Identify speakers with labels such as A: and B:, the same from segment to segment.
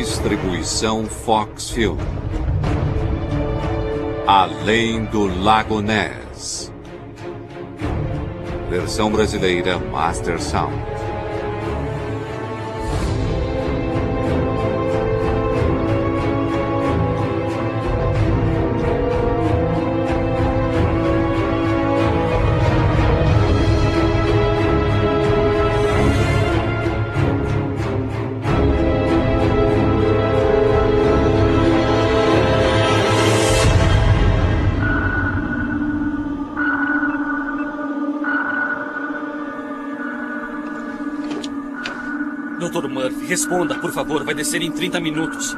A: Distribuição Fox Film. Além do Lago Ness. Versão brasileira Master Sound.
B: Responda, por favor. Vai descer em 30 minutos.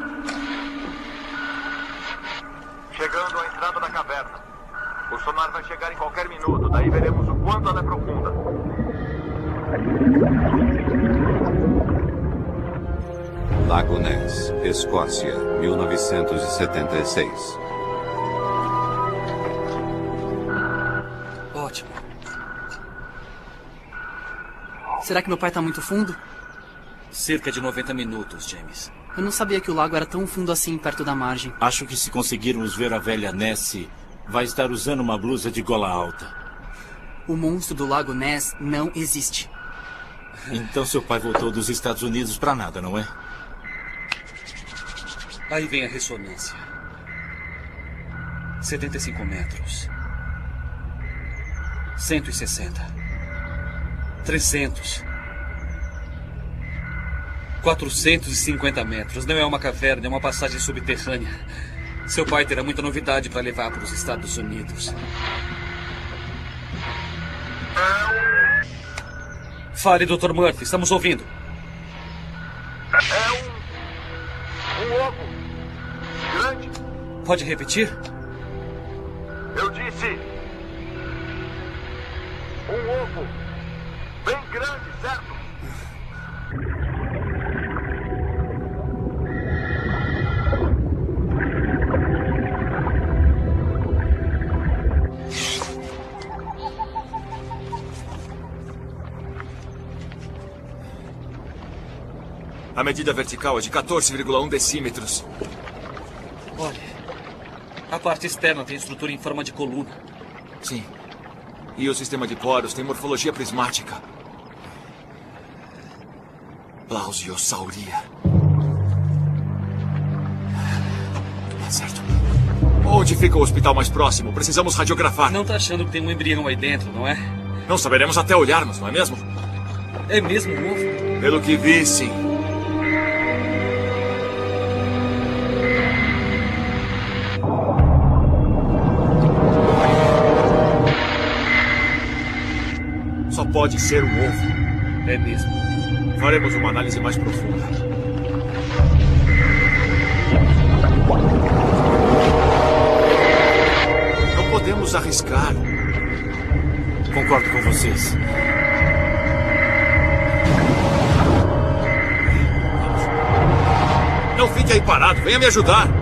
C: Chegando à entrada da caverna. O sonar vai chegar em qualquer minuto, daí veremos o quanto ela é profunda.
A: Lago Ness, Escócia, 1976.
D: Ótimo. Será que meu pai tá muito fundo?
B: Cerca de 90 minutos, James.
D: Eu não sabia que o lago era tão fundo assim perto da margem.
E: Acho que se conseguirmos ver a velha Nessie, vai estar usando uma blusa de gola alta.
D: O monstro do lago Ness não existe.
E: Então seu pai voltou dos Estados Unidos pra nada, não é?
B: Aí vem a ressonância. 75 metros. 160. 300. 450 metros. Não é uma caverna, é uma passagem subterrânea. Seu pai terá muita novidade para levar para os Estados Unidos. Fale, Dr. Murphy, estamos ouvindo.
C: É um. um ovo. Grande.
B: Pode repetir?
C: Eu disse. Um ovo. Bem grande, certo?
F: A medida vertical é de 14,1 decímetros.
B: Olha. A parte externa tem estrutura em forma de coluna.
F: Sim. E o sistema de poros tem morfologia prismática. Plausiosauria. Tá certo. Onde fica o hospital mais próximo? Precisamos radiografar.
B: Não tá achando que tem um embrião aí dentro, não é?
F: Não saberemos até olharmos, não é mesmo?
B: É mesmo um ovo?
F: Pelo que vi, sim. Pode ser um ovo.
B: É mesmo.
F: Faremos uma análise mais profunda. Não podemos arriscar.
E: Concordo com vocês.
F: Não fique aí parado, venha me ajudar.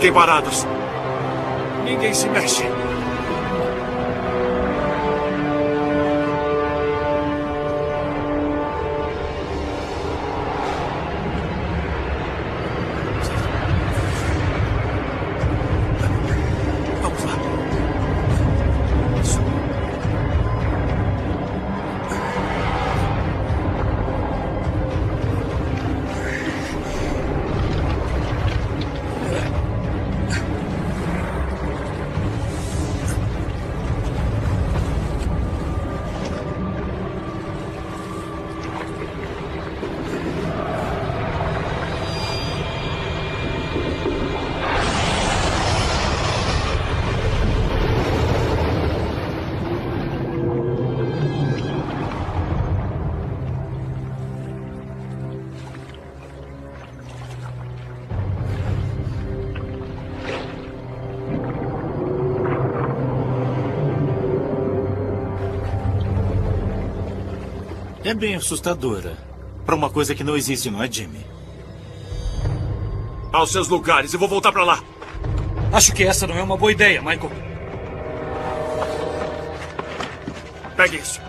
F: Fiquem parados.
E: É bem assustadora. Para uma coisa que não existe, não é, Jimmy?
F: Aos seus lugares, eu vou voltar para lá.
B: Acho que essa não é uma boa ideia, Michael.
F: Pegue isso.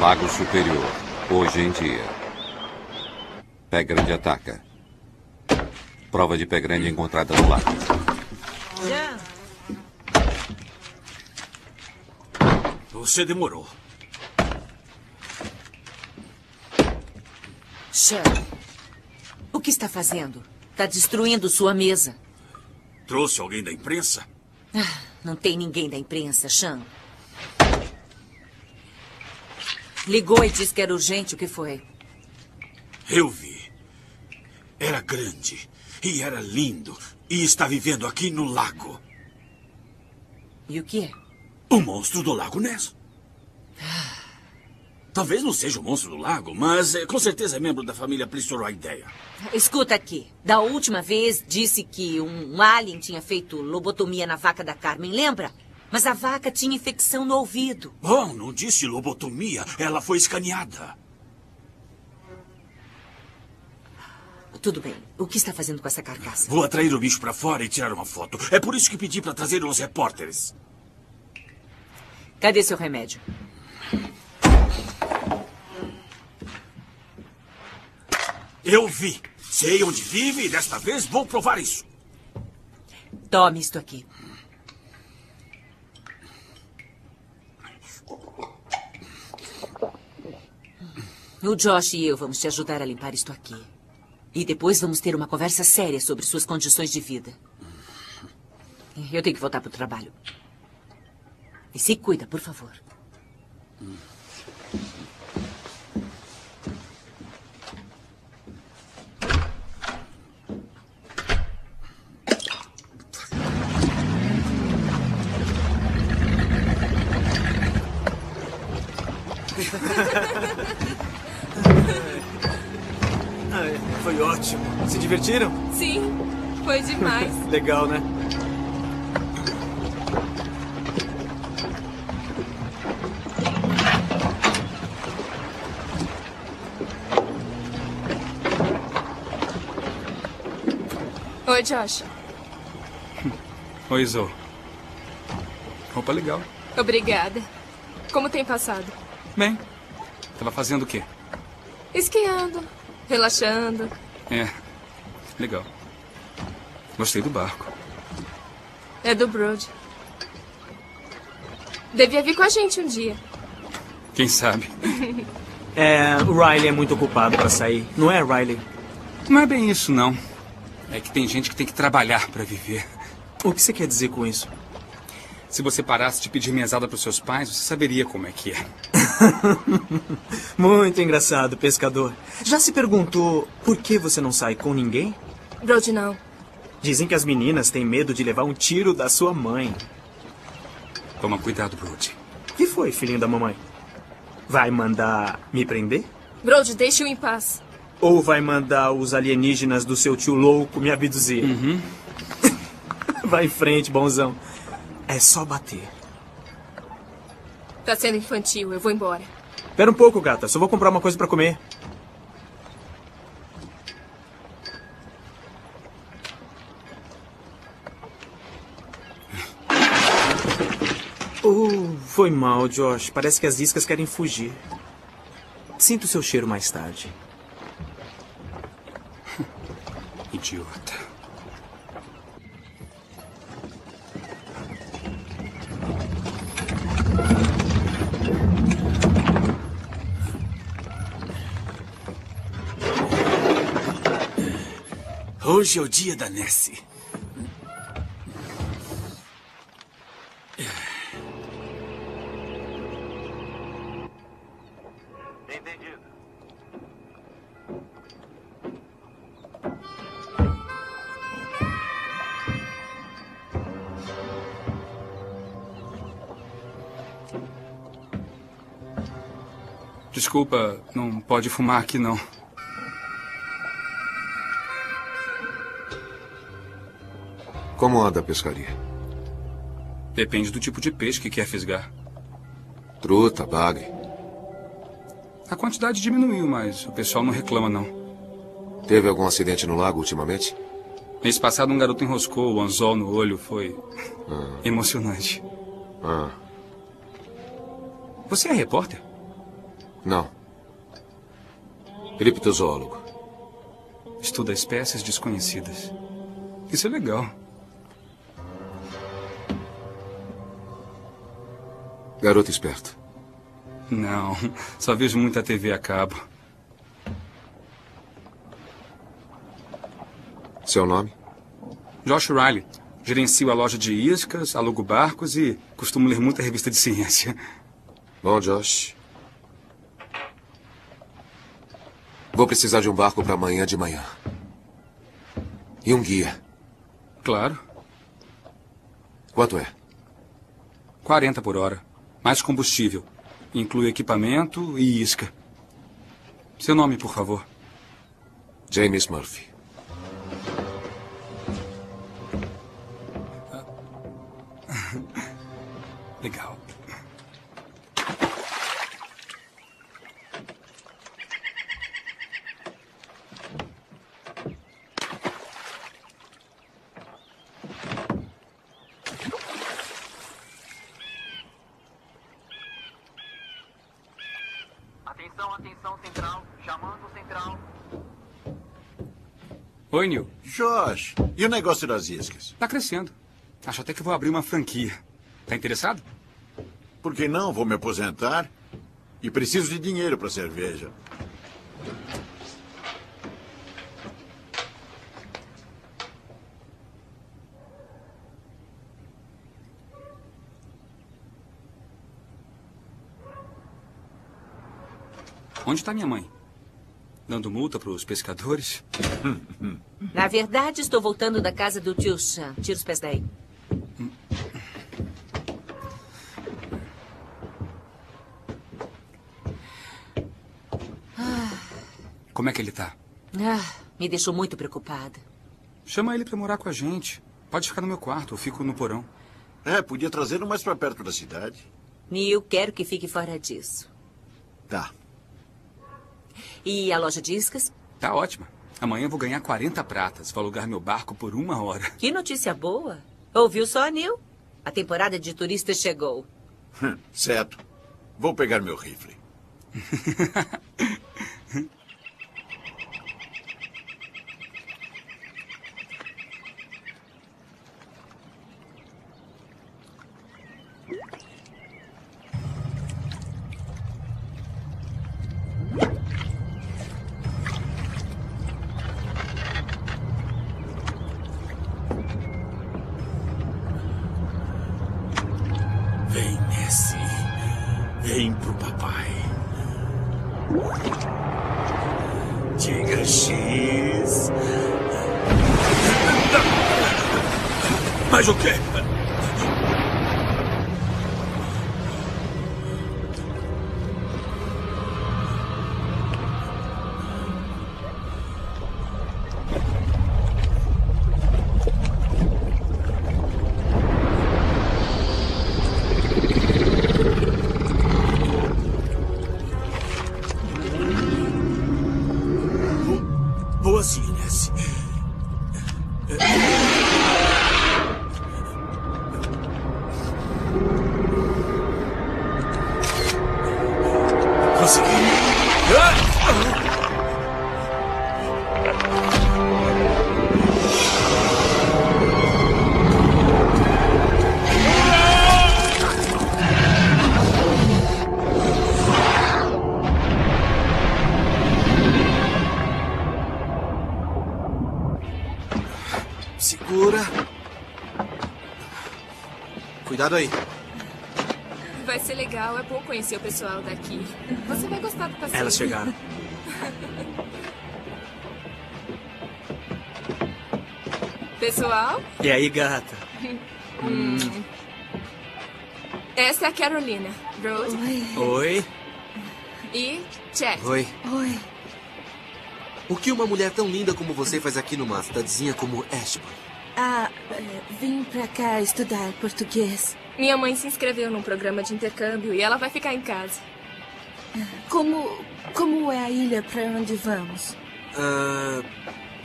A: Lago Superior, hoje em dia. Pé Grande ataca. Prova de pé grande encontrada no lago.
F: Você demorou.
G: Sean, o que está fazendo? Está destruindo sua mesa.
F: Trouxe alguém da imprensa?
G: Ah, não tem ninguém da imprensa, Sean. Ligou e disse que era urgente. O que foi?
F: Eu vi. Era grande. E era lindo. E está vivendo aqui no lago.
G: E o que é?
F: O monstro do Lago Ness. Talvez não seja o monstro do lago, mas eh, com certeza é membro da família Plistoroideia.
G: Escuta aqui. Da última vez disse que um alien tinha feito lobotomia na vaca da Carmen, lembra? Mas a vaca tinha infecção no ouvido.
F: Bom, não disse lobotomia. Ela foi escaneada.
G: Tudo bem. O que está fazendo com essa carcaça?
F: Vou atrair o bicho para fora e tirar uma foto. É por isso que pedi para trazer os repórteres.
G: Cadê seu remédio?
F: Eu vi. Sei onde vive e desta vez vou provar isso.
G: Tome isto aqui. O Josh e eu vamos te ajudar a limpar isto aqui. E depois vamos ter uma conversa séria sobre suas condições de vida. Eu tenho que voltar para o trabalho. E se cuida, por favor.
H: foi ótimo. Se divertiram?
I: Sim, foi demais.
H: Legal, né?
I: Oi, Josh.
J: Oi, Zoe. Roupa legal.
I: Obrigada. Como tem passado?
J: Bem, tava fazendo o quê?
I: Esquiando, relaxando.
J: É, legal. Gostei do barco.
I: É do Brody. Devia vir com a gente um dia.
J: Quem sabe?
H: É, o Riley é muito ocupado pra sair. Não é, Riley?
J: Não é bem isso, não. É que tem gente que tem que trabalhar pra viver.
H: O que você quer dizer com isso?
J: Se você parasse de pedir mesada pros seus pais, você saberia como é que é.
H: Muito engraçado, pescador. Já se perguntou por que você não sai com ninguém?
I: Brody, não.
H: Dizem que as meninas têm medo de levar um tiro da sua mãe.
J: Toma cuidado, Brody.
H: O que foi, filhinho da mamãe? Vai mandar me prender?
I: Brody, deixe-o em paz.
H: Ou vai mandar os alienígenas do seu tio louco me abduzir?
J: Uhum.
H: vai em frente, bonzão. É só bater.
I: Tá sendo infantil, eu vou embora.
H: Espera um pouco, gata. Só vou comprar uma coisa pra comer. Oh, foi mal, Josh. Parece que as iscas querem fugir. Sinto o seu cheiro mais tarde.
J: Idiota.
F: Hoje é o dia da Nessie.
C: Entendido.
J: Desculpa, não pode fumar aqui, não.
A: Como anda a pescaria?
J: Depende do tipo de peixe que quer fisgar.
A: Truta, bagre.
J: A quantidade diminuiu, mas o pessoal não reclama, não.
A: Teve algum acidente no lago ultimamente?
J: Mês passado, um garoto enroscou o anzol no olho. Foi
A: Ah,
J: emocionante.
A: ah,
J: Você é repórter?
A: não. Criptozoólogo.
J: Estuda espécies desconhecidas. Isso é legal.
A: Garoto esperto.
J: Não, só vejo muita TV a cabo.
A: Seu nome?
J: Josh Riley. Gerencio a loja de iscas, alugo barcos e costumo ler muita revista de ciência.
A: Bom, Josh. Vou precisar de um barco para amanhã de manhã. E um guia.
J: Claro.
A: Quanto é?
J: 40 por hora. Mais combustível. Inclui equipamento e isca. Seu nome, por favor.
A: James Murphy.
K: E o negócio das iscas?
J: Tá crescendo. Acho até que vou abrir uma franquia. Tá interessado?
K: Por que não? Vou me aposentar e preciso de dinheiro para cerveja.
J: Onde está minha mãe? Dando multa para os pescadores?
G: Na verdade, estou voltando da casa do tio Chan. Tira os pés daí.
J: Como é que ele tá?
G: Ah, me deixou muito preocupada.
J: Chama ele para morar com a gente. Pode ficar no meu quarto, eu fico no porão.
K: É, podia trazê-lo mais para perto da cidade.
G: Neil, quero que fique fora disso.
K: Tá.
G: E a loja de iscas?
J: Tá ótima. Amanhã vou ganhar 40 pratas. Vou alugar meu barco por uma hora.
G: Que notícia boa. Ouviu só, Neil? A temporada de turistas chegou.
K: certo. Vou pegar meu rifle.
H: Cuidado aí.
I: Vai ser legal, é bom conhecer o pessoal daqui. Você vai gostar do passeio.
H: Elas chegaram.
I: Pessoal,
H: E aí, gata?
I: Hum. essa é a Carolina. Rose
H: Oi.
I: e Jack.
L: Oi.
I: Oi.
L: O que uma mulher tão linda como você faz aqui numa cidadezinha como Ashburn?
I: Pra cá estudar português. Minha mãe se inscreveu num programa de intercâmbio e ela vai ficar em casa.
M: Como, como é a ilha para onde vamos?
L: Ah,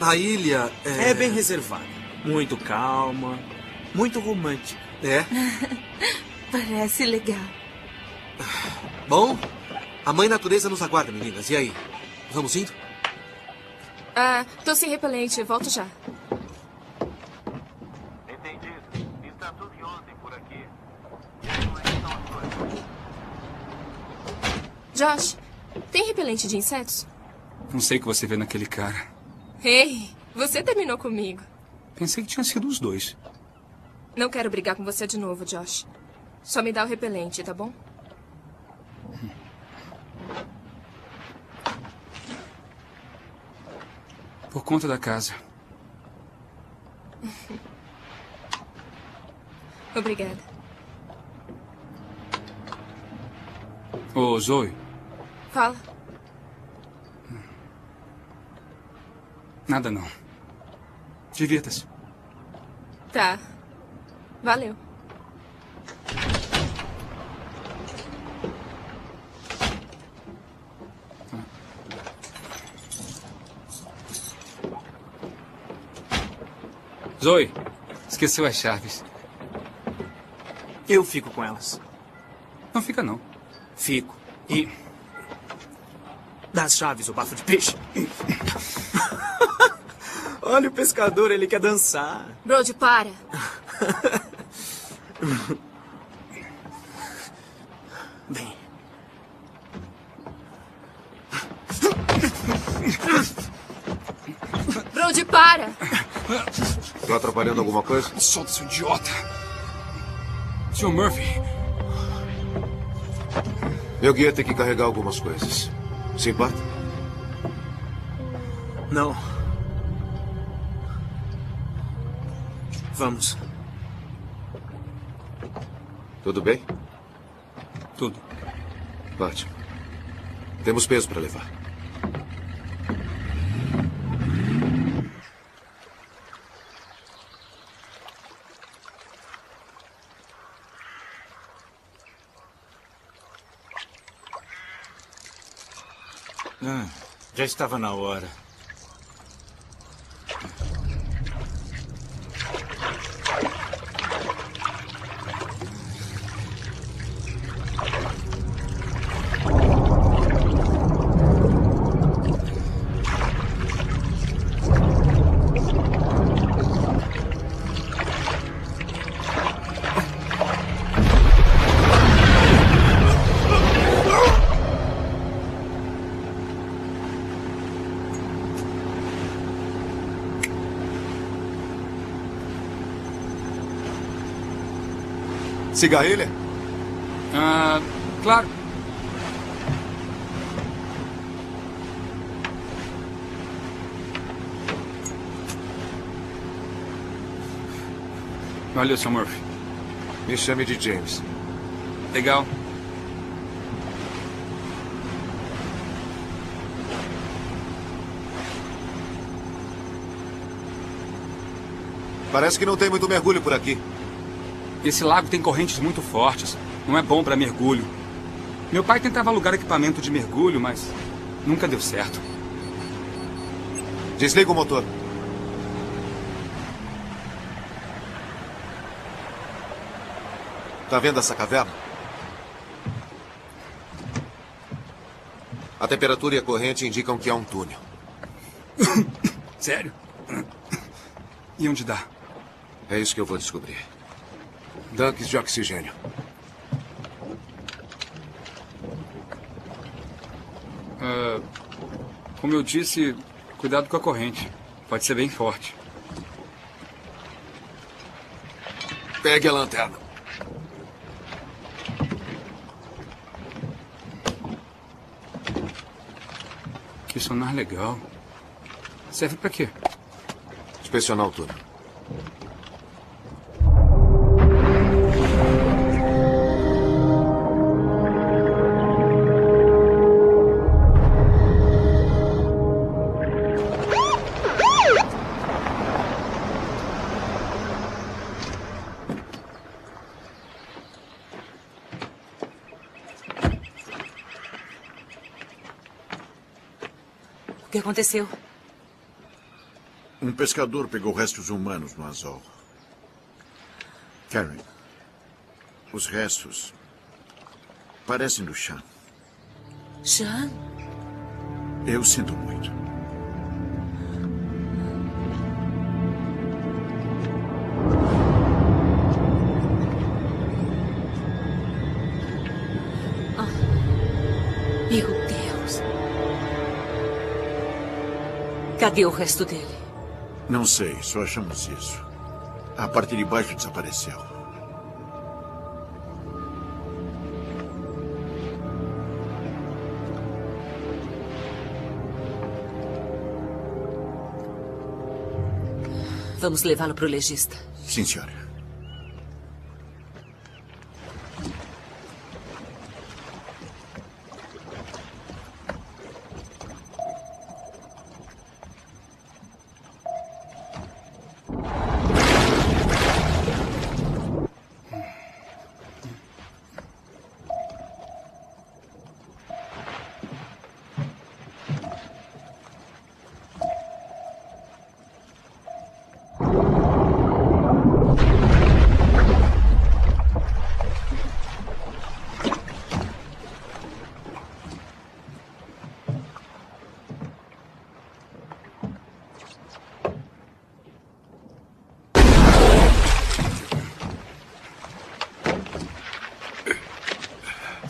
L: a ilha é...
H: É bem reservada. Muito calma. Muito romântica.
L: É?
M: Parece legal.
L: Bom, a mãe natureza nos aguarda, meninas. E aí? Vamos indo?
I: Ah, tô sem repelente, volto já.
C: Entendido. Está tudo em ordem por aqui. E aí, como é que estão as coisas?
I: Josh, tem repelente de insetos?
J: Não sei o que você vê naquele cara.
I: Ei, você terminou comigo.
J: Pensei que tinha sido os dois.
I: Não quero brigar com você de novo, Josh. Só me dá o repelente, tá bom?
J: Por conta da casa.
I: Obrigada.
J: Ô, Zoe,
I: Fala.
J: nada não. Divirta-se.
I: Tá. Valeu.
J: Zoe, esqueceu as chaves.
H: Eu fico com elas.
J: Não fica, não.
H: Fico. E. Dá as chaves, o bafo de peixe. Olha o pescador, ele quer dançar.
I: Brody, para.
H: Bem.
I: Brody, para.
N: Tô atrapalhando alguma coisa?
J: Solta, seu idiota. Sr. Murphy.
N: Meu guia tem que carregar algumas coisas. Se importa?
H: Não. Vamos.
N: Tudo bem?
J: Tudo.
N: Ótimo. Temos peso para levar.
E: Ah, já estava na hora.
N: Cigarrilha?
J: Ah, claro. Valeu, Sr. Murphy.
N: Me chame de James.
J: Legal.
N: Parece que não tem muito mergulho por aqui.
J: Esse lago tem correntes muito fortes. Não é bom para mergulho. Meu pai tentava alugar equipamento de mergulho, mas nunca deu certo.
N: Desliga o motor. Tá vendo essa caverna? A temperatura e a corrente indicam que é um túnel.
J: Sério? E onde dá?
N: É isso que eu vou descobrir. Tanques de oxigênio.
J: Ah, como eu disse, cuidado com a corrente. Pode ser bem forte.
N: Pegue a lanterna.
J: Que sonar legal. Serve pra quê?
N: Inspecionar o túnel.
G: Aconteceu?
K: Um pescador pegou restos humanos no anzol. Karen, os restos parecem do chá.
G: Sean?
K: Eu sinto muito.
G: Cadê o resto dele?
K: Não sei, só achamos isso. A parte de baixo desapareceu.
G: Vamos levá-lo para o legista.
K: Sim, senhora.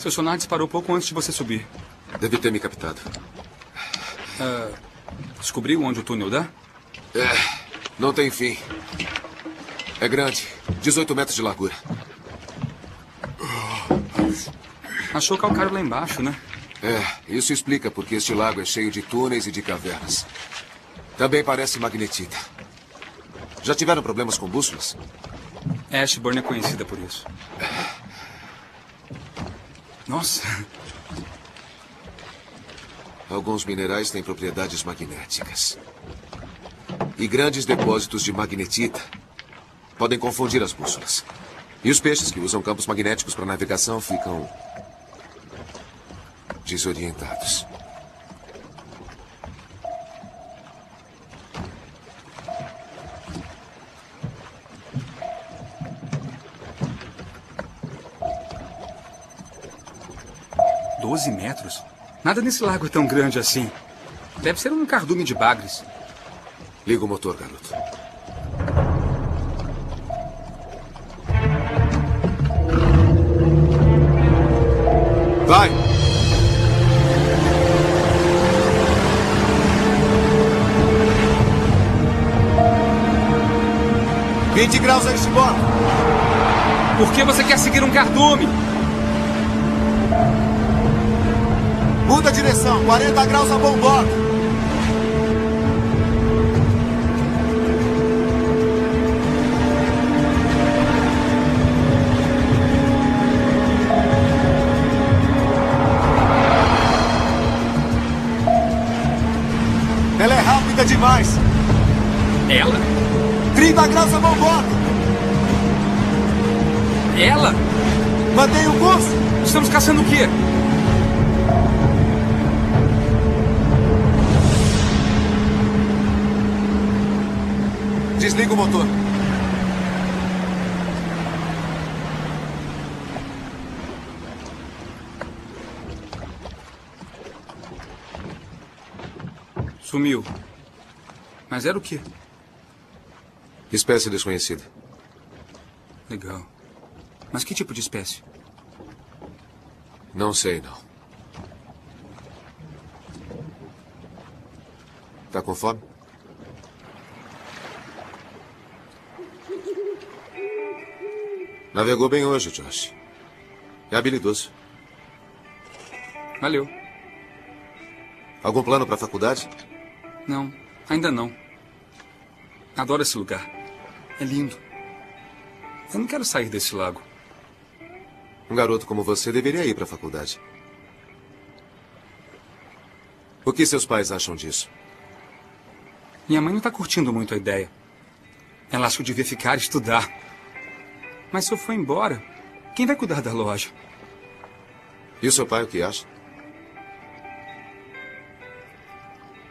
J: Seu sonar disparou pouco antes de você subir.
N: Deve ter me captado.
J: Ah, descobriu onde o túnel dá?
N: É, não tem fim. É grande, 18 metros de largura.
J: Achou calcário lá embaixo, né?
N: É, isso explica porque este lago é cheio de túneis e de cavernas. Também parece magnetita. Já tiveram problemas com bússolas?
J: Ashburn é conhecida por isso. Nossa.
N: Alguns minerais têm propriedades magnéticas. E grandes depósitos de magnetita podem confundir as bússolas. E os peixes que usam campos magnéticos para navegação ficam desorientados.
J: Doze metros? Nada nesse lago é tão grande assim. Deve ser um cardume de bagres.
N: Liga o motor, garoto. Vai! Vinte graus a bordo.
J: Por que você quer seguir um cardume?
O: Muda a direção, 40 graus a bom bordo. Ela é rápida demais.
J: Ela?
O: 30 graus a bom bordo.
J: Ela?
O: Mantenha o curso.
J: Estamos caçando o quê?
O: Desliga o motor.
J: Sumiu. Mas era o quê?
N: Espécie desconhecida.
J: Legal. Mas que tipo de espécie?
N: Não sei, não. Tá com fome? Navegou bem hoje, Josh. É habilidoso.
J: Valeu.
N: Algum plano para a faculdade?
J: Não, ainda não. Adoro esse lugar. É lindo. Eu não quero sair desse lago.
N: Um garoto como você deveria ir para a faculdade. O que seus pais acham disso?
J: Minha mãe não está curtindo muito a ideia. Ela acha que eu devia ficar e estudar. Mas se eu for embora, quem vai cuidar da loja?
N: E o seu pai o que acha?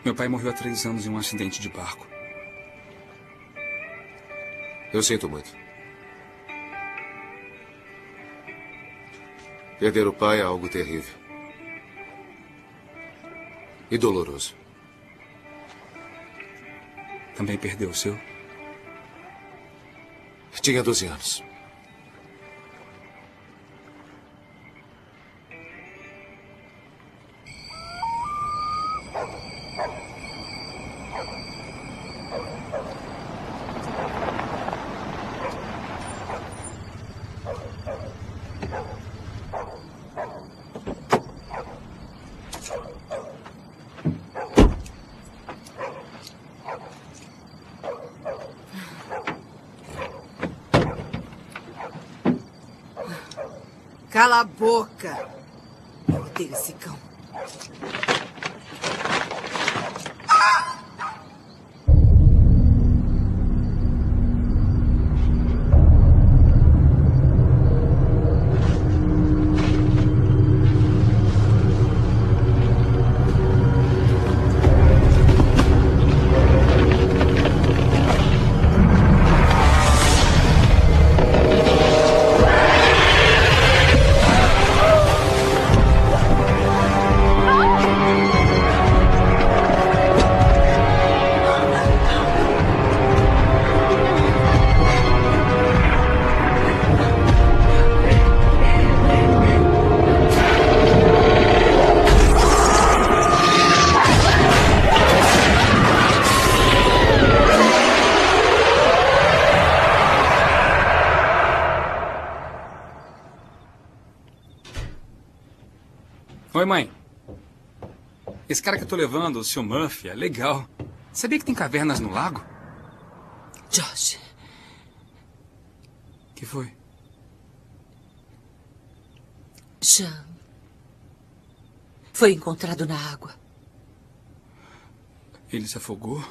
J: Meu pai morreu há três anos em um acidente de barco.
N: Eu sinto muito. Perder o pai é algo terrível. E doloroso.
J: Também perdeu o seu?
N: Tinha 12 anos.
P: Cala a boca. Odeio esse
J: cara que eu tô levando, o Sr. Murphy, é legal. Sabia que tem cavernas no lago?
G: Josh.
J: O que foi?
G: Jean. Foi encontrado na água.
J: Ele se afogou?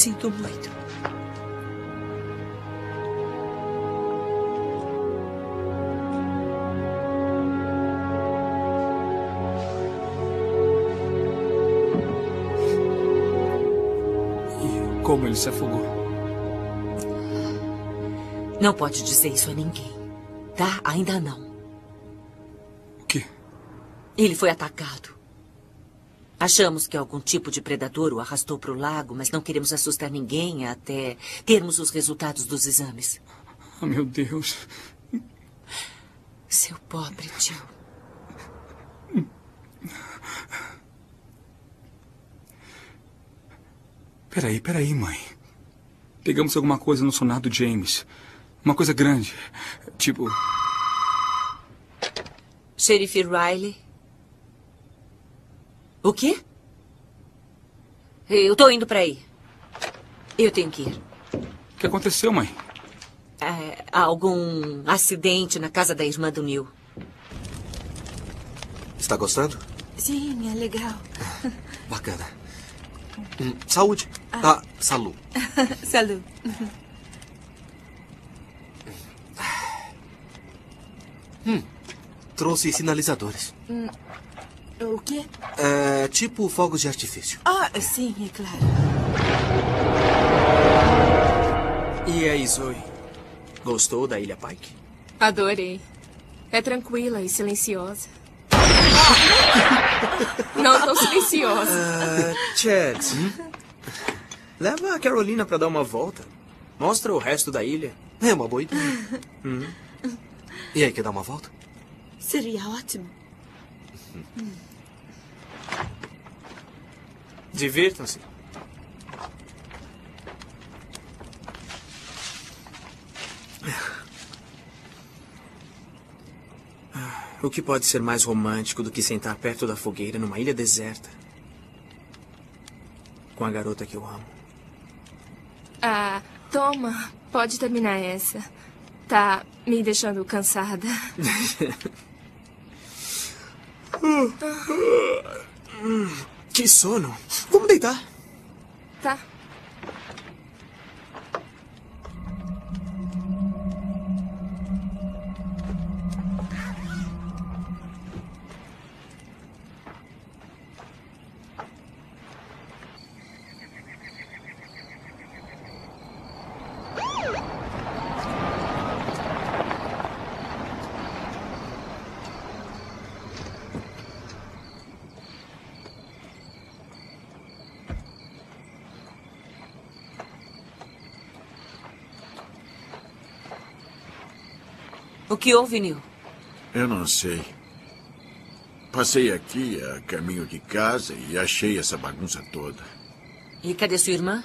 G: Sinto muito.
J: E como ele se afogou?
G: Não pode dizer isso a ninguém. Tá? Ainda não.
J: O quê?
G: Ele foi atacado. Achamos que algum tipo de predador o arrastou para o lago, mas não queremos assustar ninguém até termos os resultados dos exames.
J: Oh, meu Deus.
G: Seu pobre tio.
J: Peraí, peraí, mãe. Pegamos alguma coisa no sonar do James. Uma coisa grande. Tipo.
G: Xerife Riley. O quê? Eu tô indo pra aí. Eu tenho que ir.
J: O que aconteceu, mãe?
G: É, algum acidente na casa da irmã do Neil.
L: Está gostando?
M: Sim, é legal.
L: Bacana. Hum, saúde. Ah, salu.
M: Salut.
L: Hum, trouxe sinalizadores.
M: Hum, o quê?
L: É, tipo fogos de artifício.
M: Ah, sim, é claro.
H: E aí, Zoe? Gostou da Ilha Pike?
I: Adorei. É tranquila e silenciosa. Não tão silenciosa.
H: Ah, Chad. Leva a Carolina pra dar uma volta. Mostra o resto da ilha.
L: É uma boa ideia.
H: Hum.
L: E aí, quer dar uma volta?
M: Seria ótimo.
H: Divirtam-se. O que pode ser mais romântico do que sentar perto da fogueira numa ilha deserta? Com a garota que eu amo.
I: Ah, toma. Pode terminar essa. Tá me deixando cansada.
H: Hum, que sono. Vamos deitar.
I: Tá.
G: Que houve, Neil?
K: Eu não sei. Passei aqui a caminho de casa e achei essa bagunça toda.
G: E cadê sua irmã?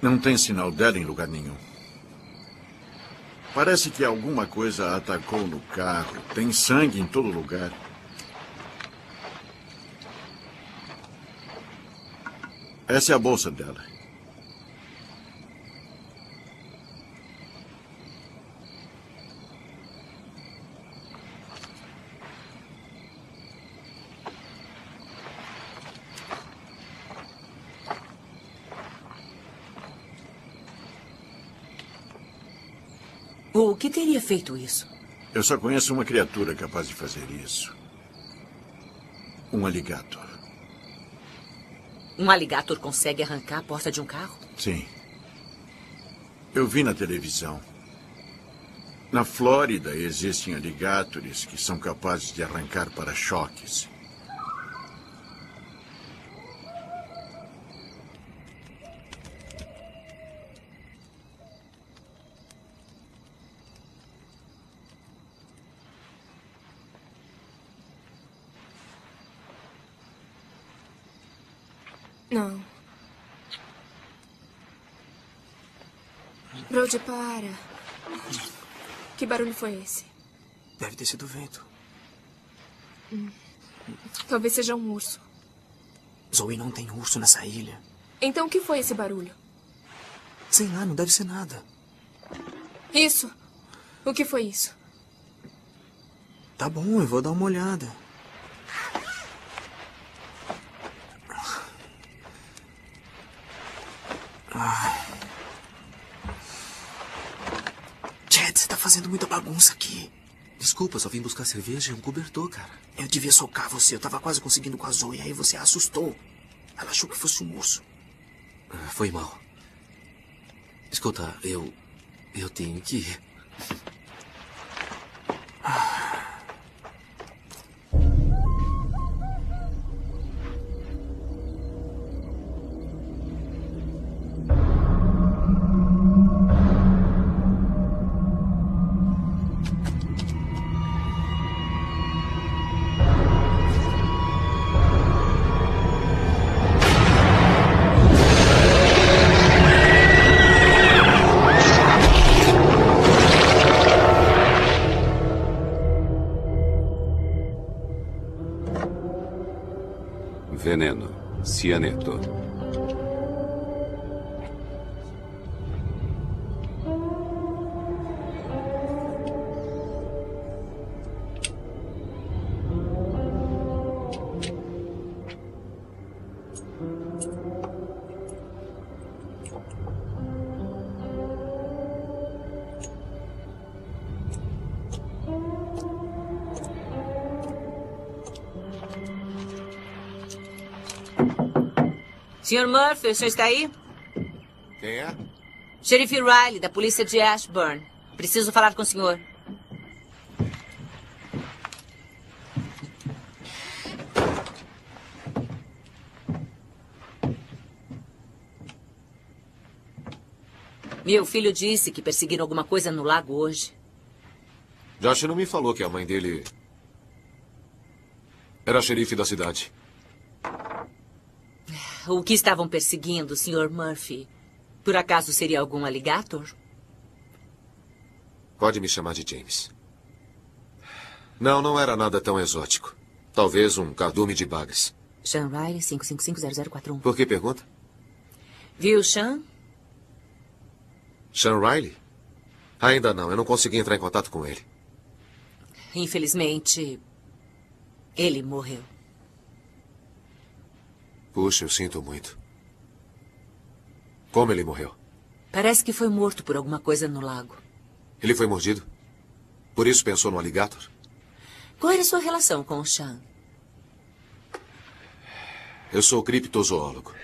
K: Não tem sinal dela em lugar nenhum. Parece que alguma coisa a atacou no carro. Tem sangue em todo lugar. Essa é a bolsa dela.
G: O que teria feito isso?
K: Eu só conheço uma criatura capaz de fazer isso. Um aligator.
G: Um alligator consegue arrancar a porta de um carro?
K: Sim. Eu vi na televisão. Na Flórida existem alligatores que são capazes de arrancar para-choques.
I: Não. Brody, para. Que barulho foi esse?
H: Deve ter sido vento.
I: Hum. Talvez seja um urso.
H: Zoe não tem urso nessa ilha.
I: Então o que foi esse barulho?
H: Sei lá, não deve ser nada.
I: Isso. O que foi isso?
H: Tá bom, eu vou dar uma olhada. Ah. Chad, você tá fazendo muita bagunça aqui.
L: Desculpa, só vim buscar cerveja e um cobertor, cara.
H: Eu devia socar você. Eu tava quase conseguindo com a Zoe. Aí você a assustou. Ela achou que fosse um urso.
L: Ah, Foi mal. Escuta, eu. Eu tenho que ir.
A: Cianeto.
G: Sr. Murphy, o senhor está aí?
N: Quem é?
G: Sheriff Riley, da polícia de Ashburn. Preciso falar com o senhor. Meu filho disse que perseguiram alguma coisa no lago hoje.
N: Josh não me falou que a mãe dele era xerife da cidade.
G: O que estavam perseguindo, Sr. Murphy? Por acaso seria algum alligator?
N: Pode me chamar de James. Não, não era nada tão exótico. Talvez um cardume de bagres.
G: Sean Riley, 5550041.
N: Por que pergunta?
G: Viu, Sean?
N: Sean Riley? Ainda não, eu não consegui entrar em contato com ele.
G: Infelizmente, ele morreu.
N: Puxa, eu sinto muito. Como ele morreu?
G: Parece que foi morto por alguma coisa no lago.
N: Ele foi mordido? Por isso pensou no alligator?
G: Qual era a sua relação com o Sean?
N: Eu sou criptozoólogo.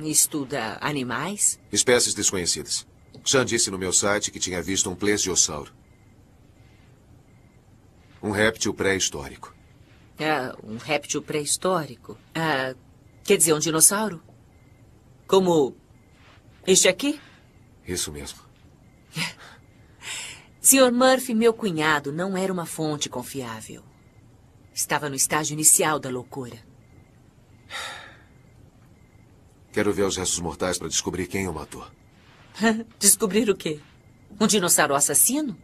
G: Estuda animais?
N: Espécies desconhecidas. Sean disse no meu site que tinha visto um plesiosauro. Um réptil pré-histórico.
G: Ah, um réptil pré-histórico. Ah, quer dizer, um dinossauro? Como este aqui?
N: Isso mesmo.
G: Sr. Murphy, meu cunhado, não era uma fonte confiável. Estava no estágio inicial da loucura.
N: Quero ver os restos mortais para descobrir quem o matou.
G: Descobrir o quê? Um dinossauro assassino?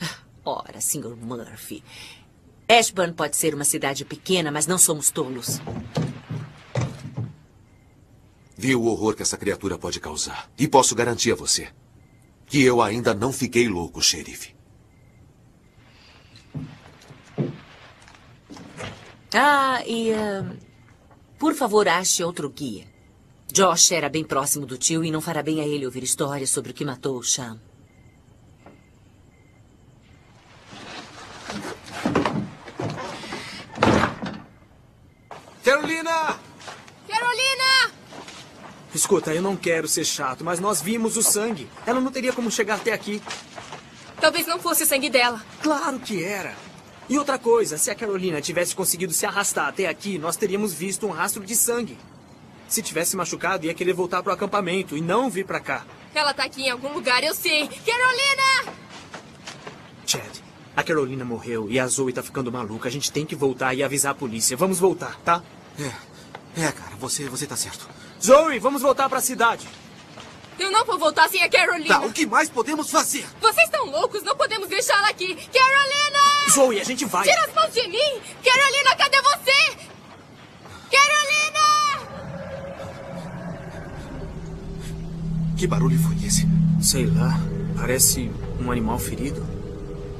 G: Ora, Sr. Murphy. Ashburn pode ser uma cidade pequena, mas não somos tolos.
N: Vi o horror que essa criatura pode causar. E posso garantir a você que eu ainda não fiquei louco, xerife.
G: Ah, e. ah, por favor, ache outro guia. Josh era bem próximo do tio e não fará bem a ele ouvir histórias sobre o que matou o Sham.
L: Carolina!
I: Carolina!
H: Escuta, eu não quero ser chato, mas nós vimos o sangue. Ela não teria como chegar até aqui.
I: Talvez não fosse o sangue dela.
H: Claro que era. E outra coisa, se a Carolina tivesse conseguido se arrastar até aqui, nós teríamos visto um rastro de sangue. Se tivesse machucado, ia querer voltar pro acampamento e não vir pra cá.
I: Ela tá aqui em algum lugar, eu sei. Carolina!
H: Chad, a Carolina morreu e a Zoe tá ficando maluca. A gente tem que voltar e avisar a polícia. Vamos voltar, tá?
L: É, é, cara, você, você tá certo.
H: Zoe, vamos voltar pra cidade.
I: Eu não vou voltar sem a Carolina.
L: Tá, o que mais podemos fazer?
I: Vocês estão loucos, não podemos deixá-la aqui. Carolina!
H: Zoe, a gente vai.
I: Tira as mãos de mim! Carolina, cadê você? Carolina!
L: Que barulho foi esse?
H: Sei lá, parece um animal ferido.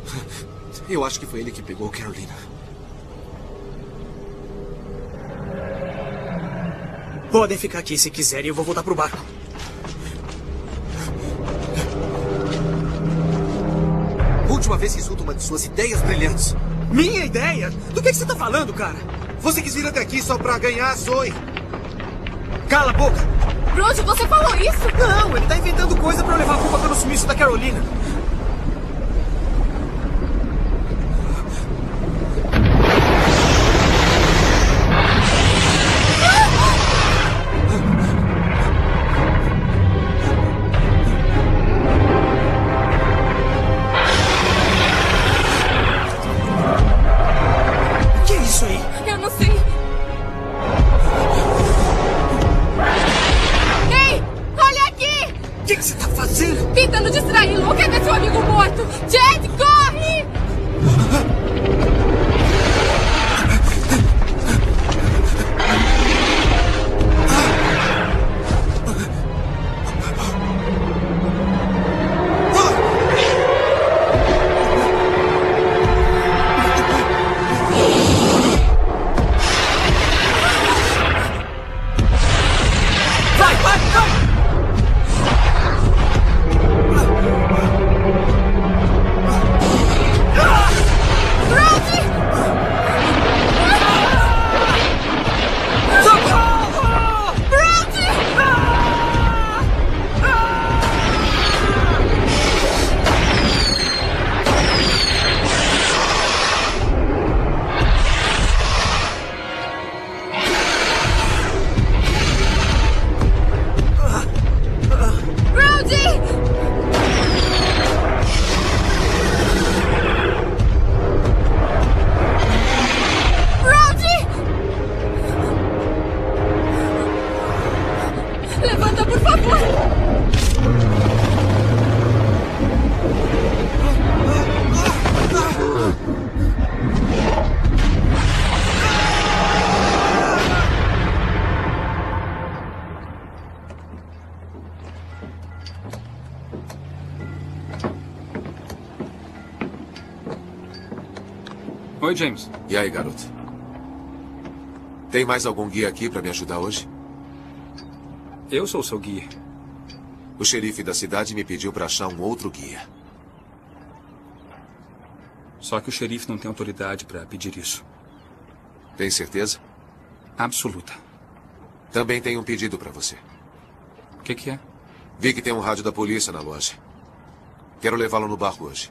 L: Eu acho que foi ele que pegou Carolina.
H: Podem ficar aqui se quiserem, eu vou voltar pro barco.
L: Última vez que escuto uma de suas ideias brilhantes.
H: Minha ideia? Do que, que você tá falando, cara?
L: Você quis vir até aqui só pra ganhar a Zoe.
H: Cala a boca!
I: Brody, você falou isso?
H: Não, ele tá inventando coisa pra eu levar a culpa pelo sumiço da Carolina.
J: Oi, James.
N: E aí, garoto? Tem mais algum guia aqui para me ajudar hoje?
J: Eu sou o seu guia.
N: O xerife da cidade me pediu para achar um outro guia.
J: Só que o xerife não tem autoridade para pedir isso.
N: Tem certeza?
J: Absoluta.
N: Também tem um pedido para você.
J: O que, que é?
N: Vi que tem um rádio da polícia na loja. Quero levá-lo no barco hoje.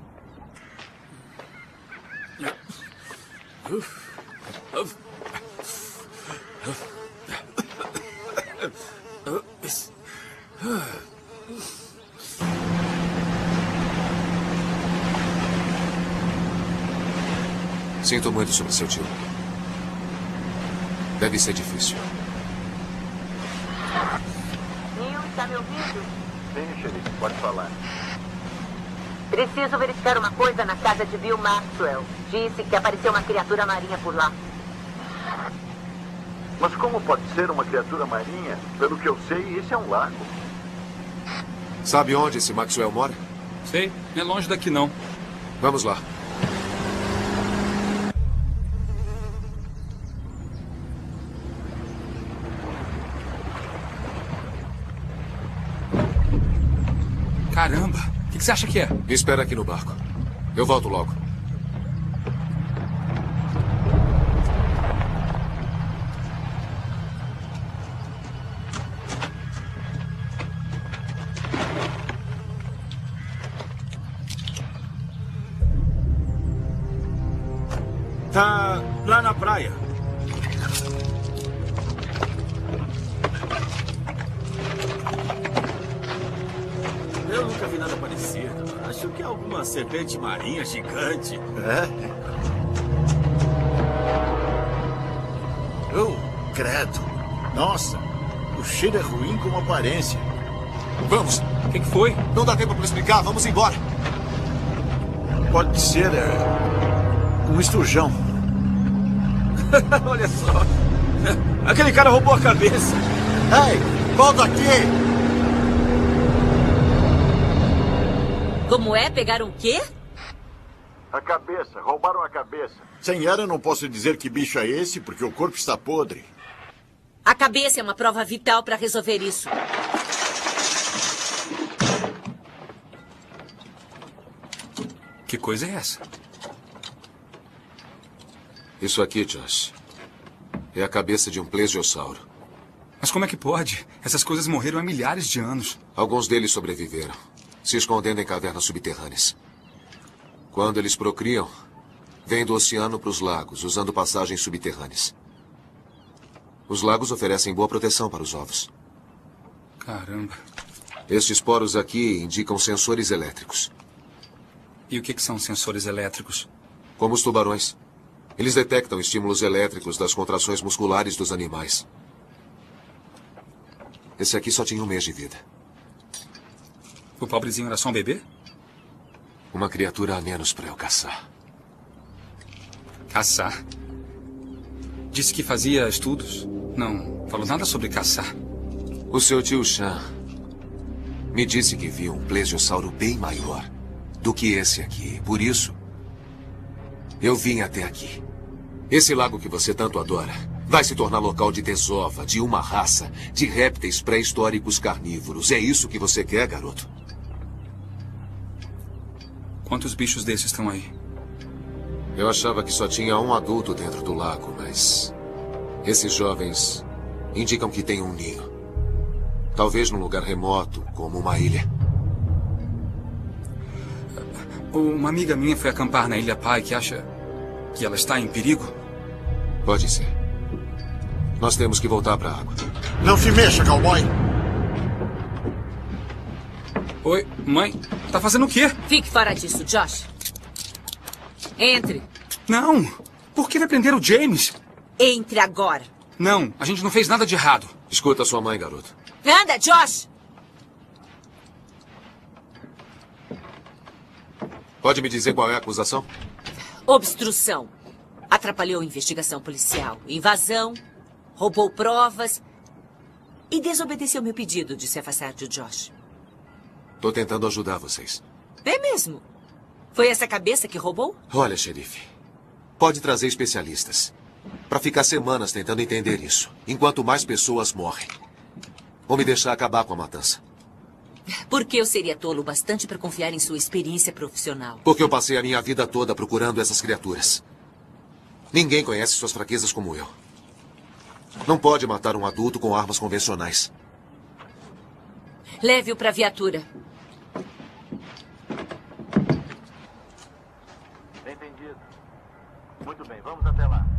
N: Sinto muito sobre seu tio. Deve ser difícil.
Q: Neil, está me ouvindo?
C: Sim, xerife, pode falar.
Q: Preciso verificar uma coisa na casa de Bill Maxwell. Disse que apareceu uma criatura marinha por lá.
C: Mas como pode ser uma criatura marinha? Pelo que eu sei, esse é um lago.
N: Sabe onde esse Maxwell mora?
J: Sei, não é longe daqui não.
N: Vamos lá.
J: Caramba, o que, que você acha que é?
N: Me espera aqui no barco. Eu volto logo.
F: Tá lá na praia. Serpente marinha gigante.
K: É? Oh, credo. Nossa, o cheiro é ruim como aparência.
N: Vamos.
J: O que, que foi?
N: Não dá tempo para explicar. Vamos embora.
K: Pode ser é, um esturjão.
F: Olha só. Aquele cara roubou a cabeça.
K: Ei, volta aqui!
G: Como é? Pegaram o quê?
C: A cabeça, roubaram a cabeça.
K: Sem ela, eu não posso dizer que bicho é esse, porque o corpo está podre.
G: A cabeça é uma prova vital para resolver isso.
J: Que coisa é essa?
N: Isso aqui, Josh, é a cabeça de um plesiosauro.
J: Mas como é que pode? Essas coisas morreram há milhares de anos.
N: Alguns deles sobreviveram, se escondendo em cavernas subterrâneas. Quando eles procriam, vêm do oceano para os lagos, usando passagens subterrâneas. Os lagos oferecem boa proteção para os ovos.
J: Caramba.
N: Estes poros aqui indicam sensores elétricos,
J: E o que, que são sensores elétricos?
N: como os tubarões. Eles detectam estímulos elétricos das contrações musculares dos animais. Esse aqui só tinha um mês de vida.
J: O pobrezinho era só um bebê?
N: Uma criatura a menos para eu caçar.
J: Caçar. Disse que fazia estudos. Não falou nada sobre caçar.
N: O seu tio Chan me disse que viu um plesiosauro bem maior do que esse aqui. Por isso, eu vim até aqui. Esse lago que você tanto adora vai se tornar local de desova de uma raça de répteis pré-históricos carnívoros. É isso que você quer, garoto?
J: Quantos bichos desses estão aí?
N: Eu achava que só tinha um adulto dentro do lago, mas. Esses jovens indicam que tem um ninho. Talvez num lugar remoto, como uma ilha.
J: Uma amiga minha foi acampar na Ilha Pai que acha que ela está em perigo.
N: Pode ser. Nós temos que voltar para a água.
K: Não se mexa, cowboy!
J: Oi, mãe. Tá fazendo o quê?
G: Fique fora disso, Josh. Entre.
J: Não! Por que vai prender o James?
G: Entre agora.
J: Não, a gente não fez nada de errado.
N: Escuta sua mãe, garoto.
G: Anda, Josh!
N: Pode me dizer qual é a acusação?
G: Obstrução. Atrapalhou a investigação policial. Invasão. Roubou provas. E desobedeceu meu pedido de se afastar de Josh.
N: Tô tentando ajudar vocês.
G: É mesmo? Foi essa cabeça que roubou?
N: Olha, xerife. Pode trazer especialistas. Para ficar semanas tentando entender isso. Enquanto mais pessoas morrem. Ou me deixar acabar com a matança.
G: Porque eu seria tolo bastante para confiar em sua experiência profissional.
N: Porque eu passei a minha vida toda procurando essas criaturas. Ninguém conhece suas fraquezas como eu. Não pode matar um adulto com armas convencionais.
G: Leve-o para a viatura.
C: Entendido. Muito bem, vamos até lá.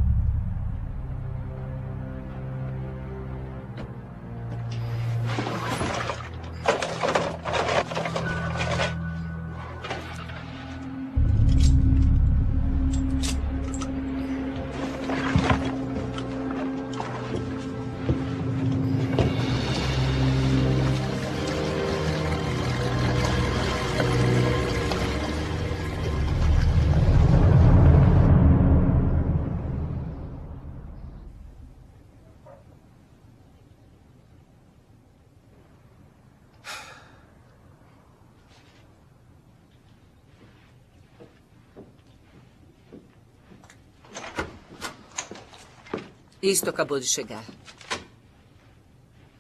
G: Isto acabou de chegar.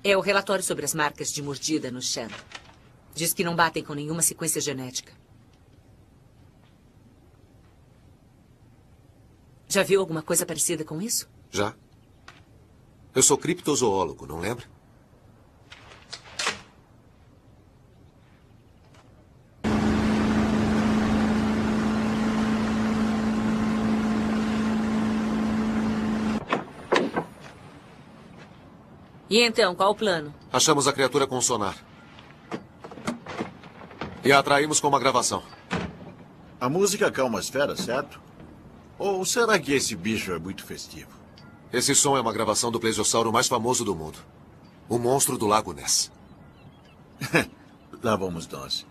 G: É o relatório sobre as marcas de mordida no chão. Diz que não batem com nenhuma sequência genética. Já viu alguma coisa parecida com isso?
N: Já? Eu sou criptozoólogo, não lembra?
G: E então, qual o plano?
N: Achamos a criatura com sonar. E a atraímos com uma gravação.
K: A música calma as feras, certo? Ou será que esse bicho é muito festivo?
N: Esse som é uma gravação do plesiosauro mais famoso do mundo. O monstro do Lago Ness.
K: Lá vamos nós.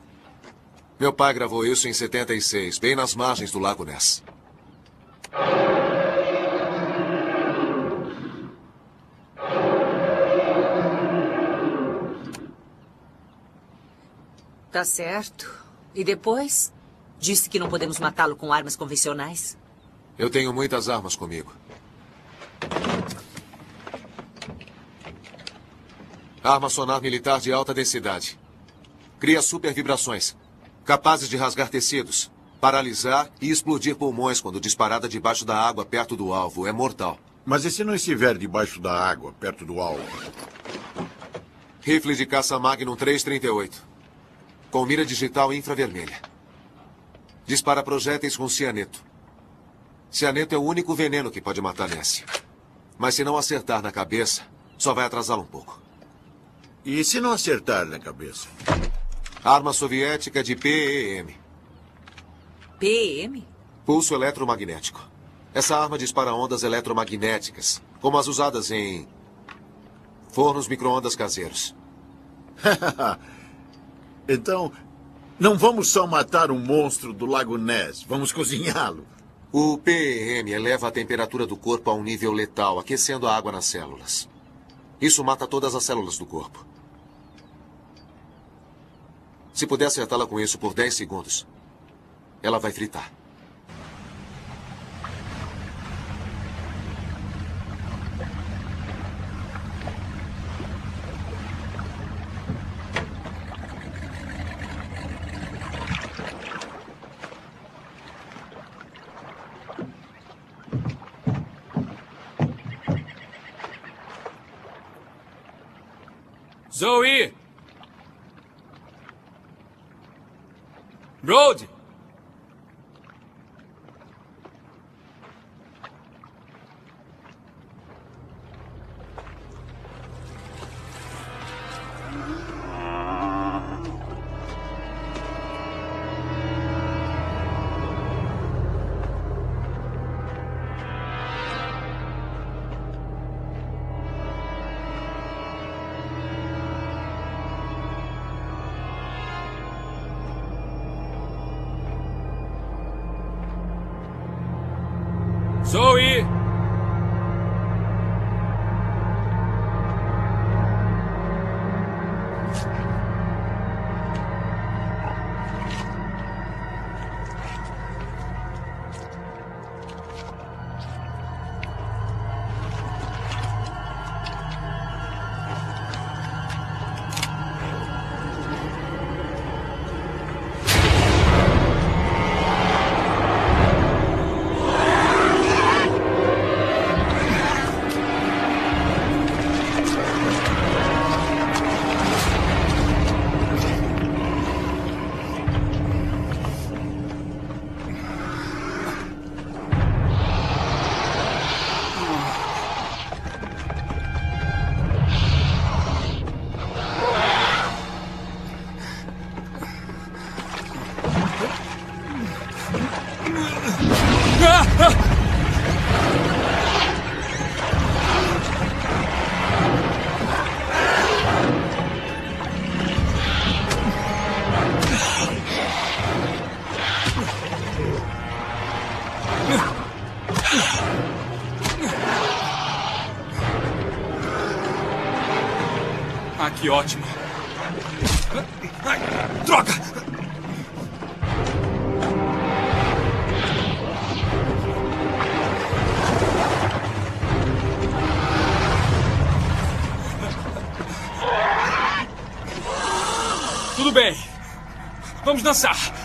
N: Meu pai gravou isso em 76, bem nas margens do Lago Ness.
G: Tá certo. E depois? Disse que não podemos matá-lo com armas convencionais.
N: Eu tenho muitas armas comigo. Arma sonar militar de alta densidade. Cria super vibrações, capazes de rasgar tecidos, paralisar e explodir pulmões quando disparada debaixo da água perto do alvo. É mortal.
K: Mas e se não estiver debaixo da água, perto do alvo?
N: Rifle de caça Magnum 338. Com mira digital infravermelha. Dispara projéteis com cianeto. Cianeto é o único veneno que pode matar Nessie. Mas se não acertar na cabeça, só vai atrasá-lo um pouco.
K: E se não acertar na cabeça?
N: Arma soviética de PEM.
G: PEM?
N: Pulso eletromagnético. Essa arma dispara ondas eletromagnéticas, como as usadas em fornos micro-ondas caseiros.
K: então, não vamos só matar um monstro do Lago Ness, vamos cozinhá-lo.
N: O PEM eleva a temperatura do corpo a um nível letal, aquecendo a água nas células. Isso mata todas as células do corpo. Se puder acertá-la com isso por 10 segundos, ela vai fritar.
J: Zoe! Road! Que ótimo. Ai, droga! Tudo bem. Vamos dançar.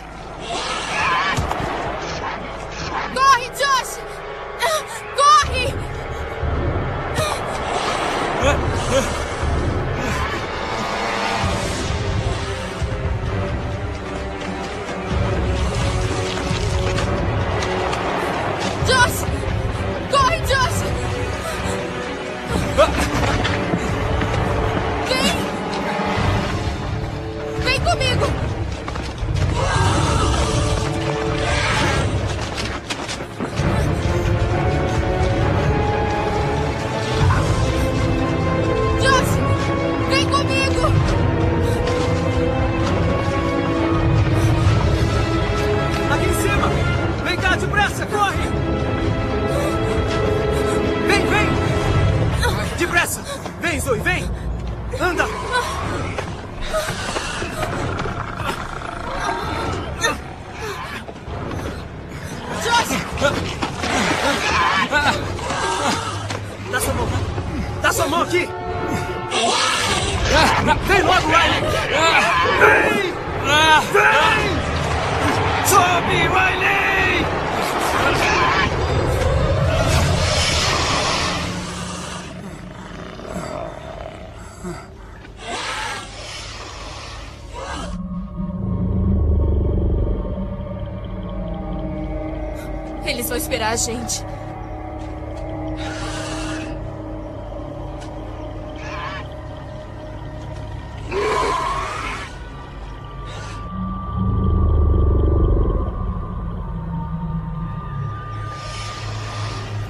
I: A gente.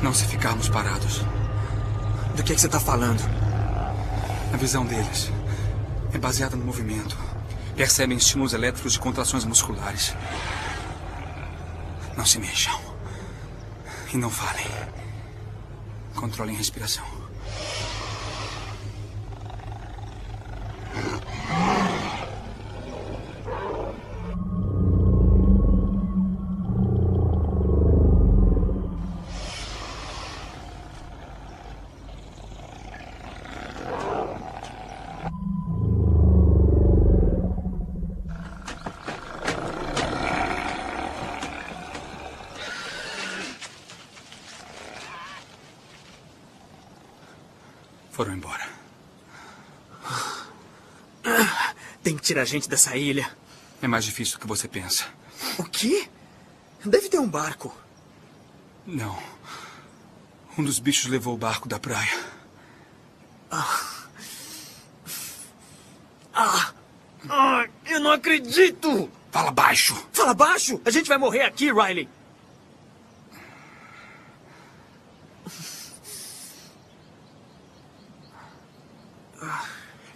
J: Não se ficarmos parados.
H: Do que, que você está falando?
J: A visão deles é baseada no movimento. Percebem estímulos elétricos de contrações musculares. Não se mexam. E não falem. Controlem a respiração.
H: Tirar a gente dessa ilha.
J: É mais difícil do que você pensa.
H: O quê? Deve ter um barco.
J: Não. Um dos bichos levou o barco da praia.
H: Ah. Ah. ah. Eu não acredito!
J: Fala baixo!
H: Fala baixo! A gente vai morrer aqui, Riley!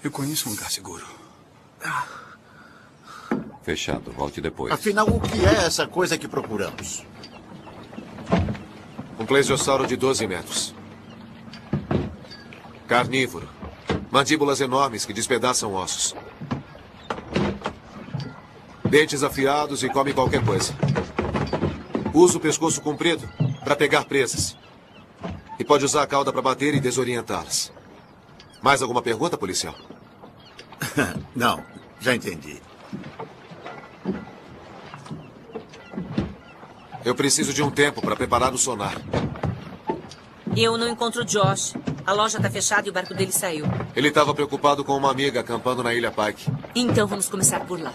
J: Eu conheço um lugar seguro.
A: Fechado. Volte depois.
K: Afinal, o que é essa coisa que procuramos?
N: Um plesiosauro de 12 metros. Carnívoro. Mandíbulas enormes que despedaçam ossos. Dentes afiados e come qualquer coisa. Usa o pescoço comprido para pegar presas. E pode usar a cauda para bater e desorientá-las. Mais alguma pergunta, policial?
K: Não, já entendi.
N: Eu preciso de um tempo para preparar o sonar.
G: Eu não encontro o Josh. A loja está fechada e o barco dele saiu.
N: Ele estava preocupado com uma amiga acampando na Ilha Pike.
G: Então vamos começar por lá.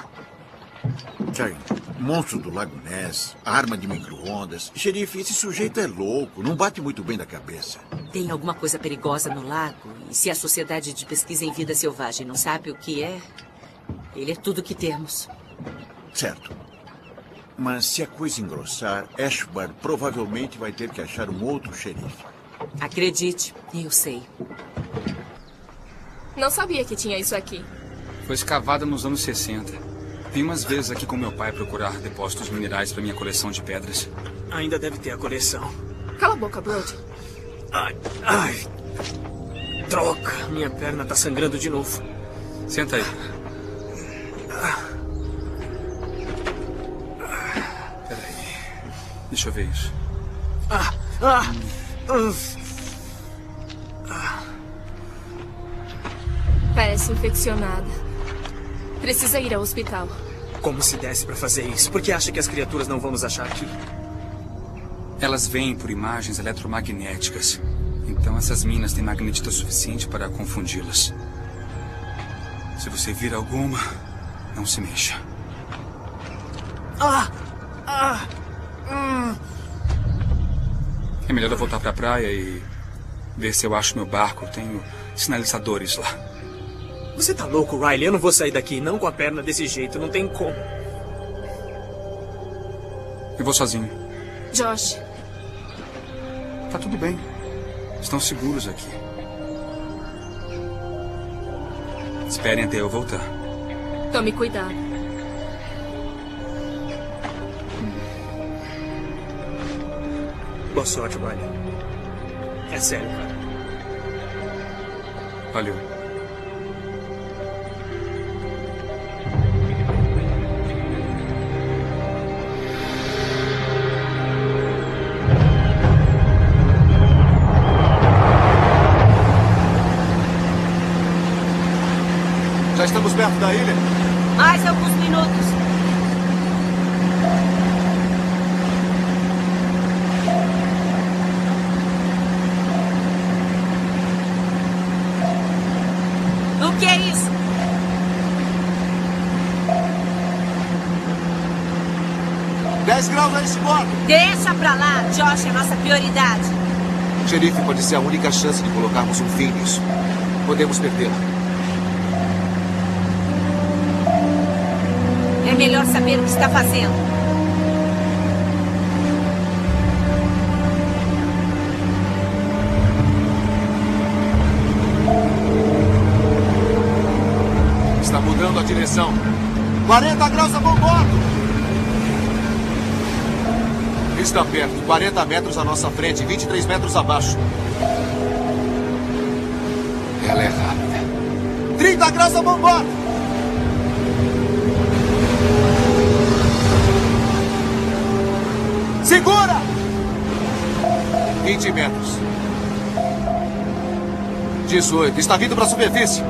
K: Charlie, monstro do Lago Ness, arma de micro-ondas. Xerife, esse sujeito é louco, não bate muito bem da cabeça.
G: Tem alguma coisa perigosa no lago? E se a Sociedade de Pesquisa em Vida Selvagem não sabe o que é, ele é tudo que temos.
K: Certo. Mas se a coisa engrossar, Ashbar provavelmente vai ter que achar um outro xerife.
G: Acredite, eu sei.
I: Não sabia que tinha isso aqui.
J: Foi escavada nos anos 60. Vim umas vezes aqui com meu pai procurar depósitos minerais para minha coleção de pedras.
H: Ainda deve ter a coleção.
I: Cala a boca, Brody.
H: Ai, ai. Troca. Minha perna tá sangrando de novo.
J: Senta aí. Peraí. Deixa eu ver isso.
H: Ah, ah,
I: ah. Parece infeccionada. Precisa ir ao hospital.
H: Como se desse para fazer isso? Por que acha que as criaturas não vão nos achar aqui?
J: Elas vêm por imagens eletromagnéticas. Então essas minas têm magnetita suficiente para confundi-las. Se você vir alguma, não se mexa.
H: Ah! Ah! Hum.
J: É melhor eu voltar para a praia e ver se eu acho meu barco. Tenho sinalizadores lá.
H: Você tá louco, Riley? Eu não vou sair daqui, não com a perna desse jeito. Não tem como.
J: Eu vou sozinho.
I: Josh.
J: Tá tudo bem. Estão seguros aqui. Esperem até eu voltar.
I: Tome cuidado.
H: Boa sorte, Riley. É sério, cara.
J: Valeu.
O: Já estamos perto da ilha?
G: Mais alguns minutos. O que é isso?
O: Nesse moto.
G: Deixa pra lá. Josh é nossa prioridade.
N: Xerife pode ser a única chance de colocarmos um fim nisso. Podemos perdê-la.
G: É melhor saber o que está fazendo.
N: Está mudando a direção.
O: 40 graus a bom bordo.
N: Está perto, 40 metros à nossa frente, 23 metros abaixo. Ela é rápida.
O: 30 graus a bom bordo. Segura!
N: 20 metros. 18. Está vindo para a superfície.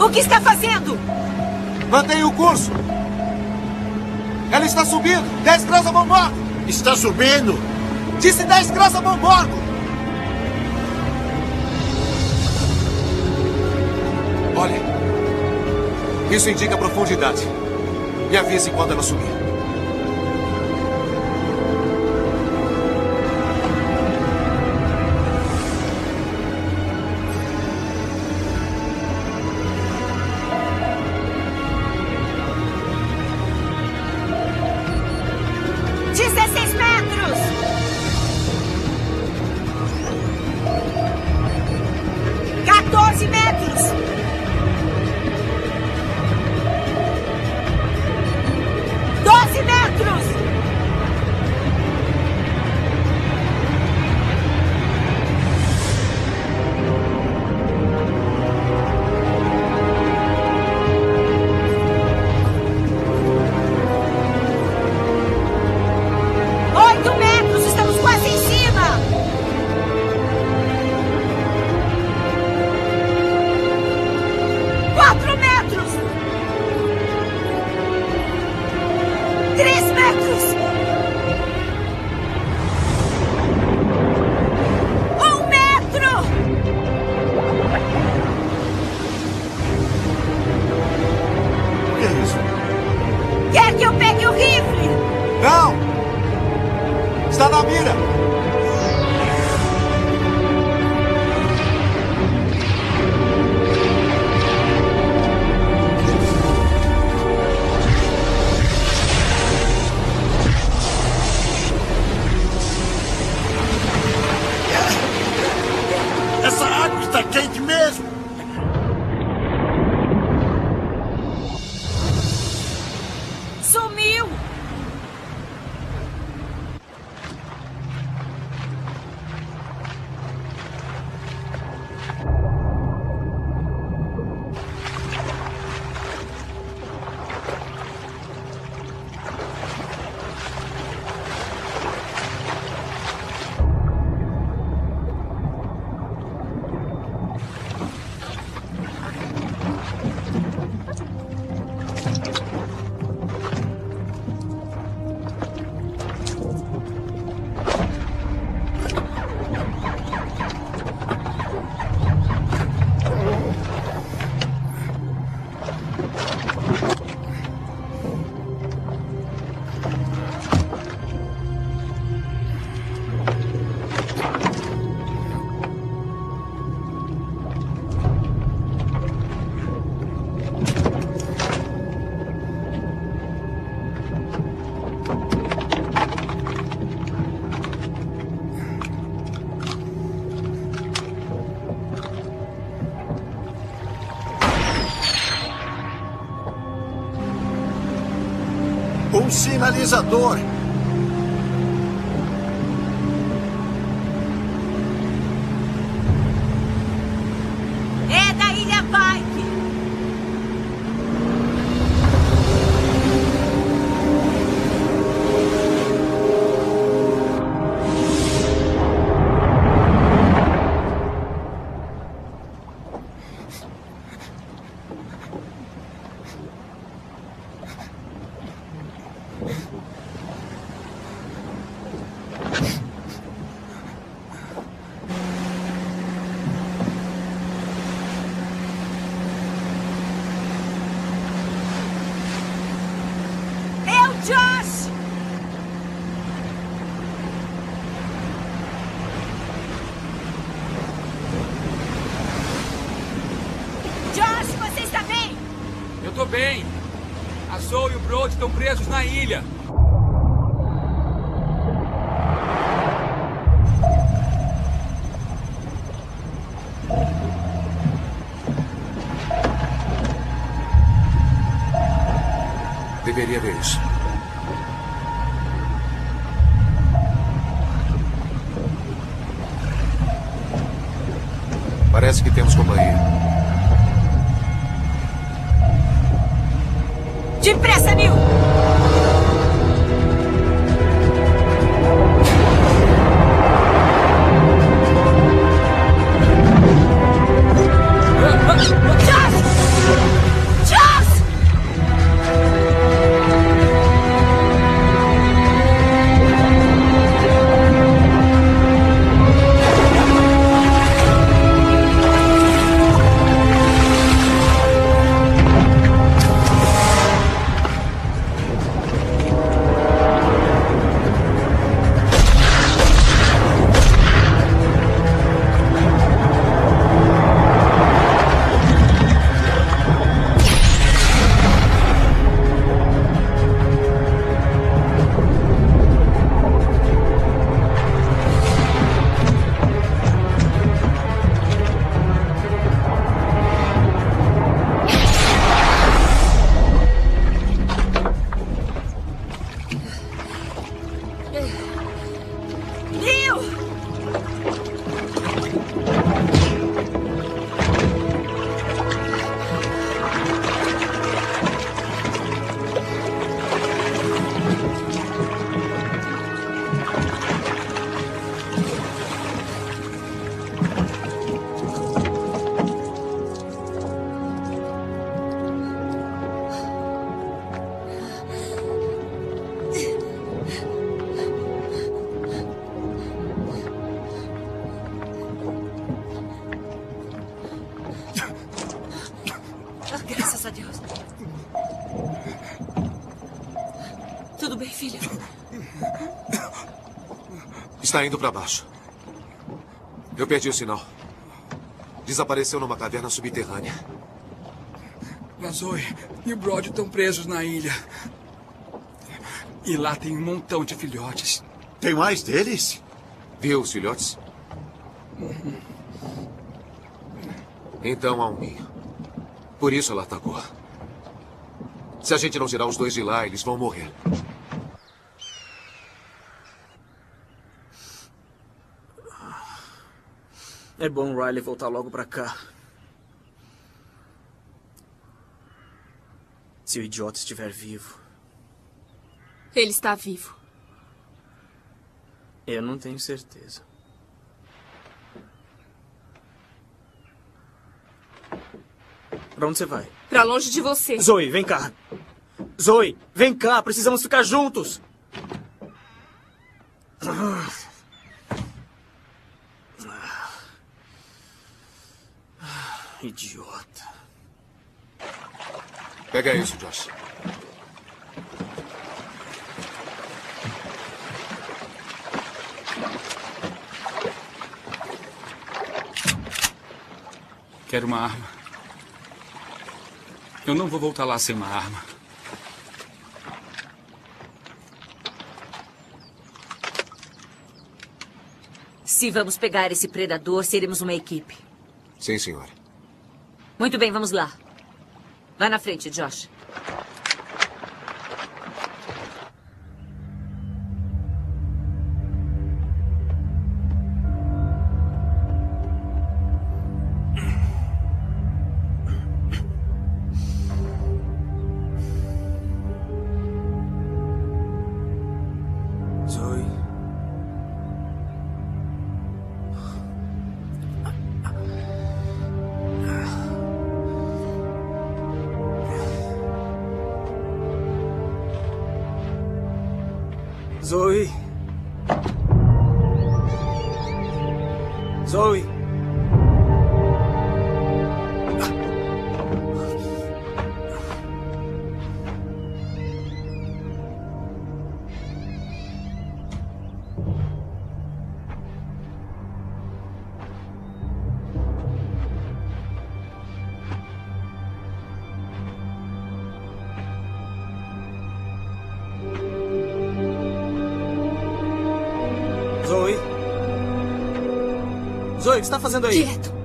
G: O que está fazendo?
O: Mantenha o curso. Ele está subindo. 10 graus a bombordo.
K: Está subindo.
O: Disse 10 graus a bombordo. Olha.
G: Isso indica a profundidade. Me avise quando ela subir.
J: organizador. ilha.
G: Deveria ver isso. Parece que temos companhia.
N: Está indo para baixo. Eu perdi o sinal. Desapareceu numa caverna subterrânea.
J: A Zoe e o Brody estão presos na ilha. E lá tem um montão de filhotes.
K: Tem mais deles?
N: Viu os filhotes? Então há um ninho. Por isso ela atacou. Se a gente não tirar os dois de lá, eles vão morrer.
H: É bom Riley voltar logo pra cá. Se o idiota estiver vivo.
I: Ele está vivo.
H: Eu não tenho certeza. Pra onde você vai?
I: Pra longe de você.
H: Zoe, vem cá. Zoe, vem cá. Precisamos ficar juntos. Idiota.
N: Pega isso, Josh.
J: Quero uma arma. Eu não vou voltar lá sem uma arma.
G: Se vamos pegar esse predador, seremos uma equipe.
N: Sim, senhora.
G: Muito bem, vamos lá. Vá na frente, Josh.
H: Zoe, o que você está fazendo aí?
I: Quieto.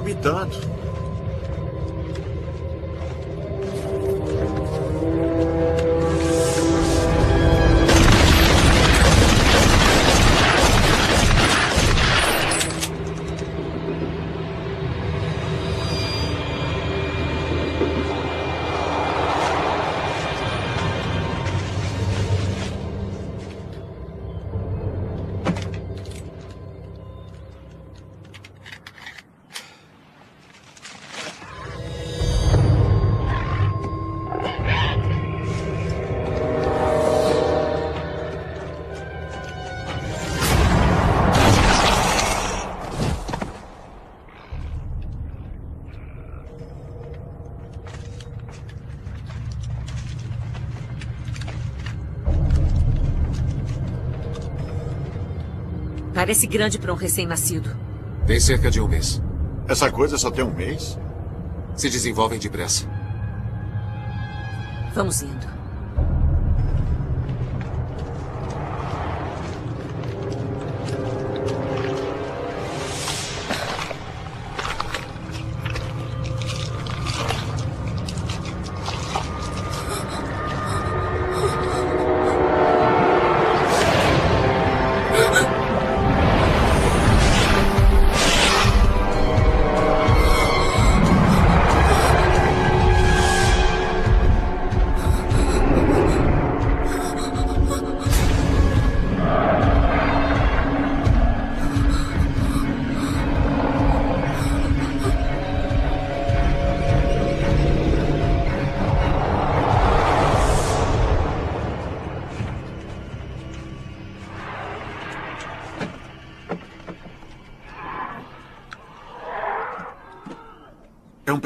K: Tanto.
G: Parece grande para um recém-nascido.
N: Tem cerca de um mês.
K: Essa coisa só tem um mês?
N: Se desenvolvem depressa.
G: Vamos indo.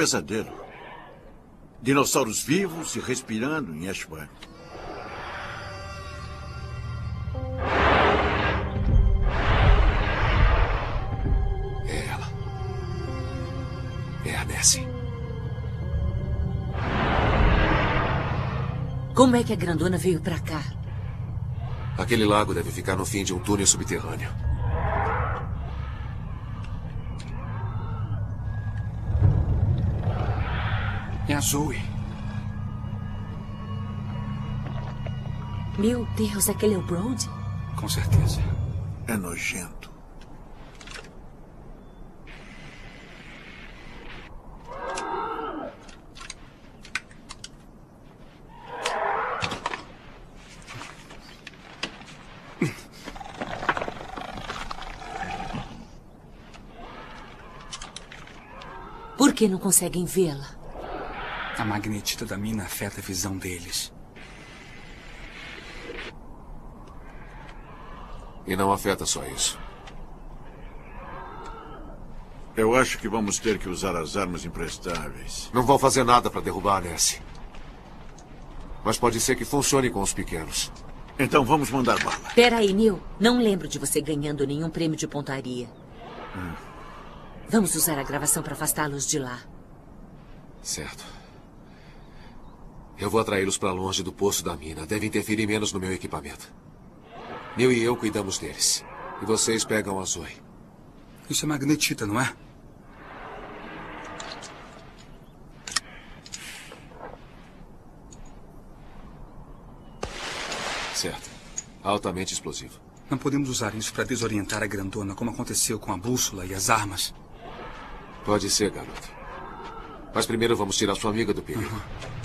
K: Pesadelo. Dinossauros vivos e respirando em Ashburn.
N: É ela. É a Nessie.
G: Como é que a grandona veio pra cá?
N: Aquele lago deve ficar no fim de um túnel subterrâneo.
J: Zoe.
G: Meu Deus, aquele é o Brody?
J: Com certeza.
K: É nojento.
G: Por que não conseguem vê-la?
J: A magnetita da mina afeta a visão deles.
N: E não afeta só isso.
K: Eu acho que vamos ter que usar as armas imprestáveis.
N: Não vão fazer nada para derrubar a Nessie. Mas pode ser que funcione com os pequenos.
K: Então vamos mandar bala.
G: Pera aí, Neil. Não lembro de você ganhando nenhum prêmio de pontaria.
K: Hum.
G: Vamos usar a gravação para afastá-los de lá.
N: Certo. Eu vou atraí-los para longe do poço da mina. Deve interferir menos no meu equipamento. Neil e eu cuidamos deles. E vocês pegam a Zoe.
J: Isso é magnetita, não é?
N: Certo. Altamente explosivo.
J: Não podemos usar isso para desorientar a grandona, como aconteceu com a bússola e as armas.
N: Pode ser, garoto. Mas primeiro vamos tirar sua amiga do perigo.
K: O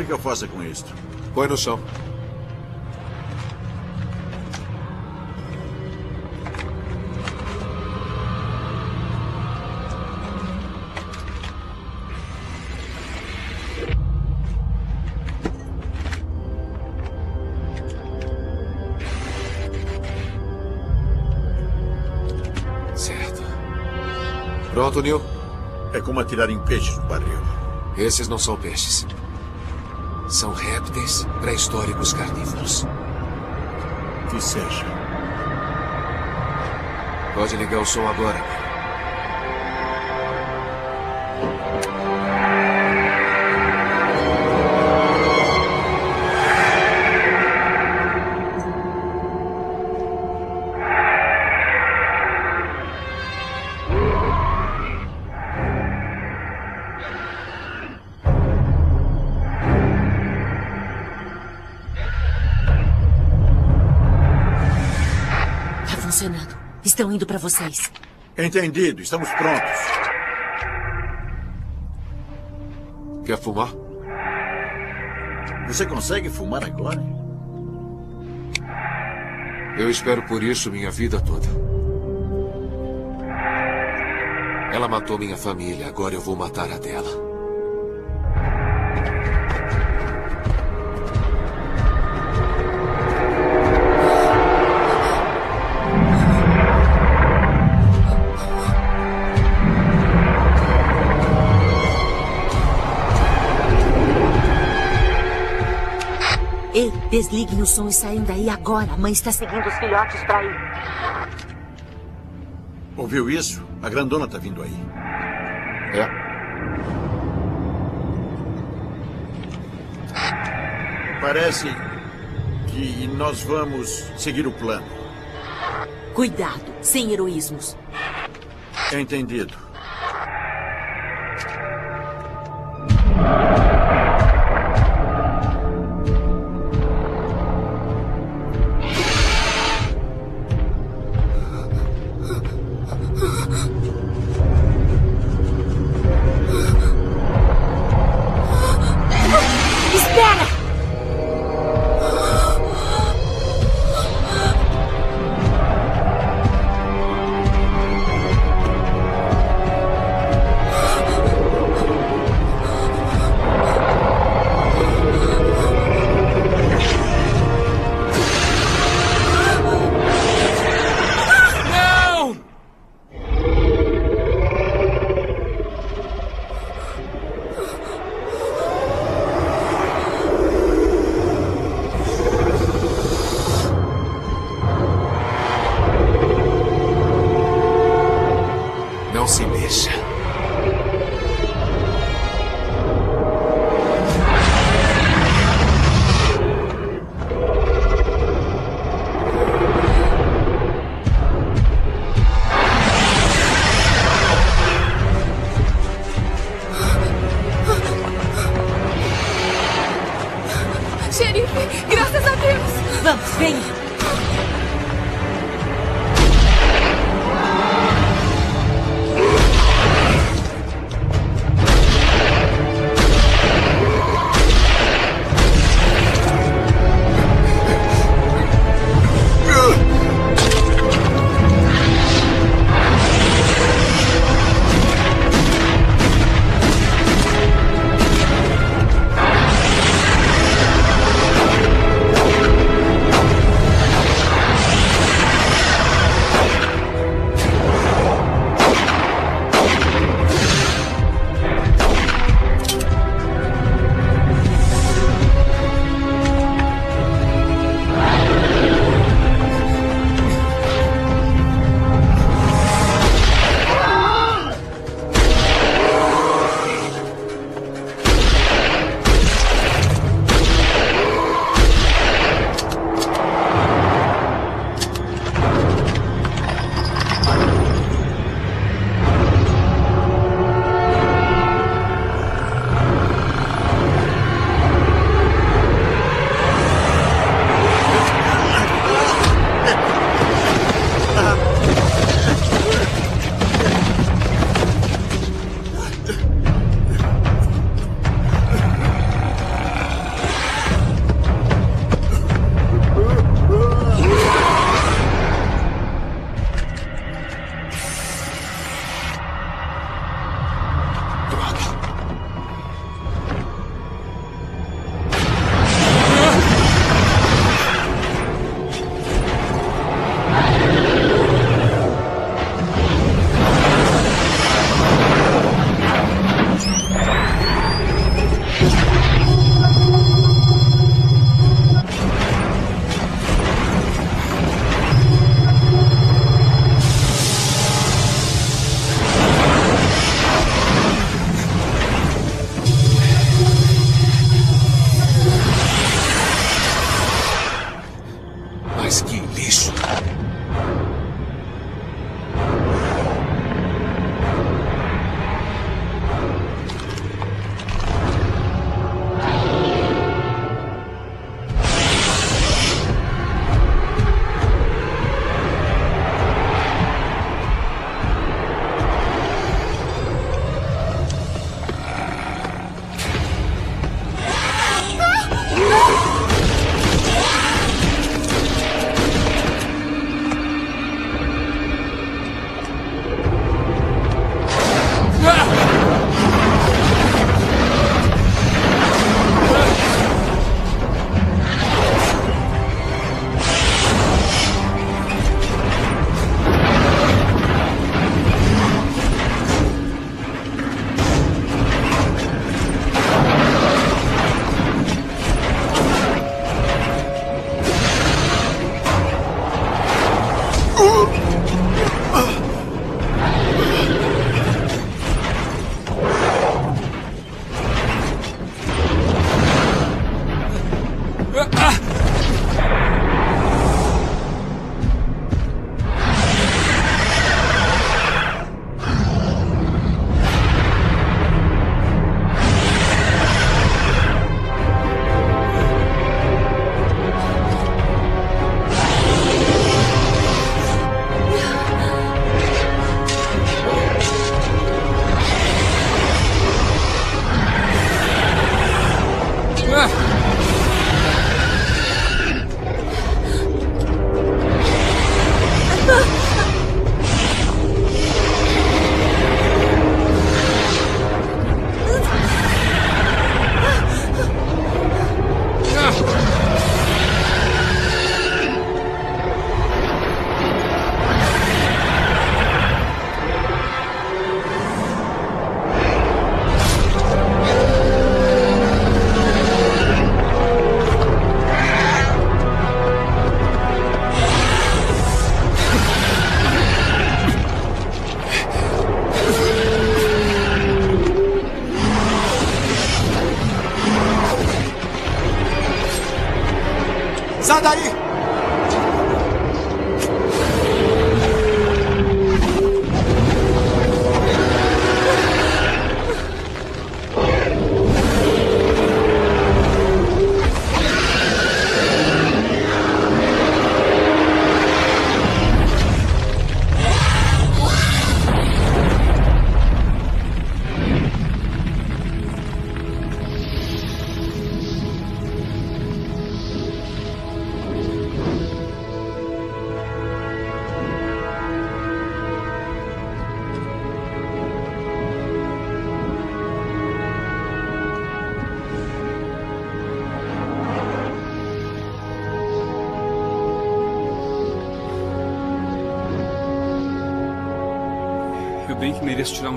K: quer que eu faça com isto?
N: Põe no chão. Certo. Pronto, Neil?
K: É como atirar em peixes no barril.
N: Esses não são peixes. São répteis pré-históricos carnívoros.
K: Que seja.
N: Pode ligar o som agora.
G: Vocês.
K: Entendido. Estamos prontos.
N: Quer fumar?
K: Você consegue fumar agora?
N: Eu espero por isso minha vida toda. Ela matou minha família, agora eu vou matar a dela.
G: Desliguem o som e saiam daí agora. A mãe está seguindo os filhotes para aí.
K: Ouviu isso? A grandona está vindo aí.
N: É.
K: Parece que nós vamos seguir o plano.
G: Cuidado, sem heroísmos.
K: Entendido.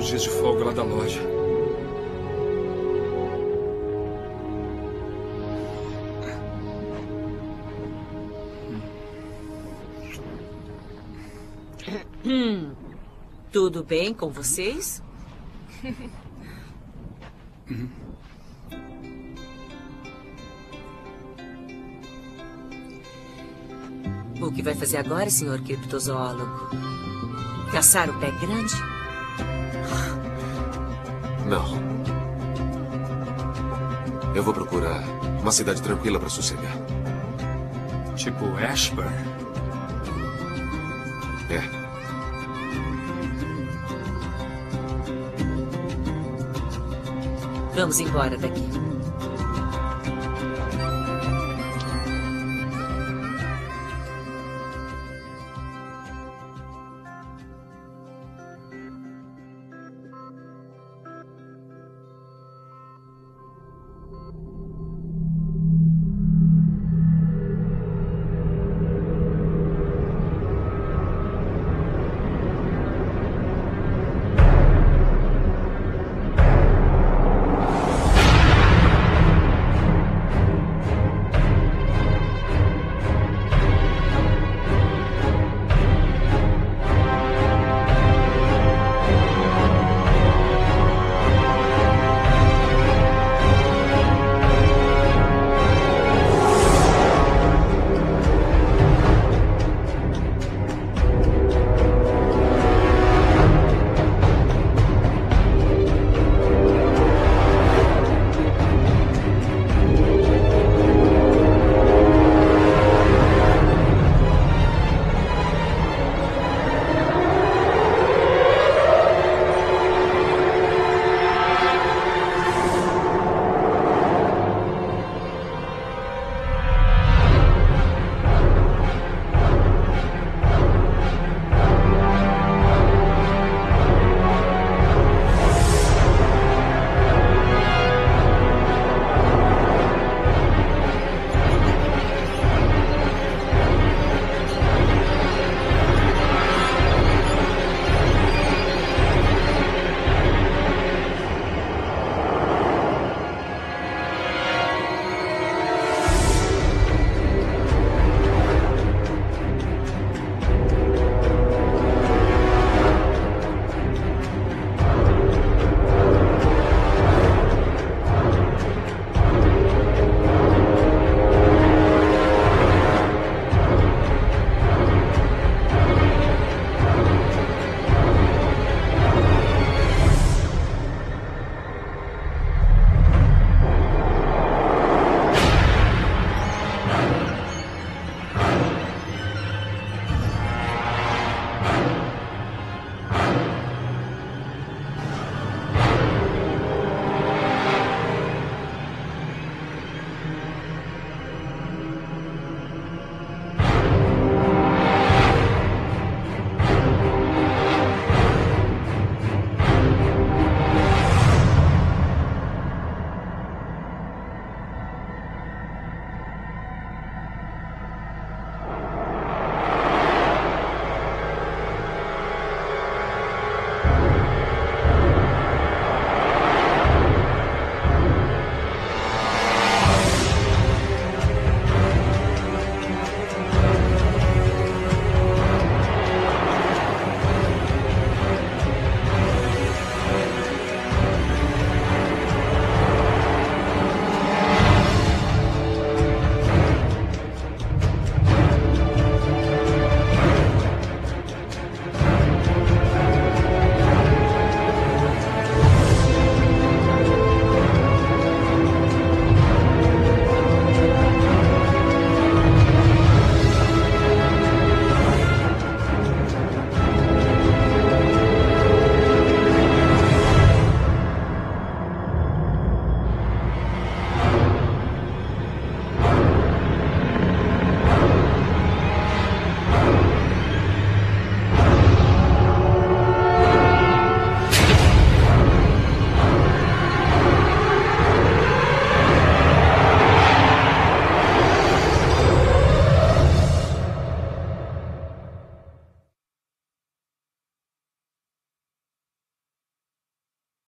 J: Uns dias de folga lá da loja.
G: Hum, tudo bem com vocês? O que vai fazer agora, senhor criptozoólogo? Caçar o pé grande?
N: Não. Eu vou procurar uma cidade tranquila para sossegar.
J: Tipo Ashburn?
N: É.
G: Vamos embora daqui.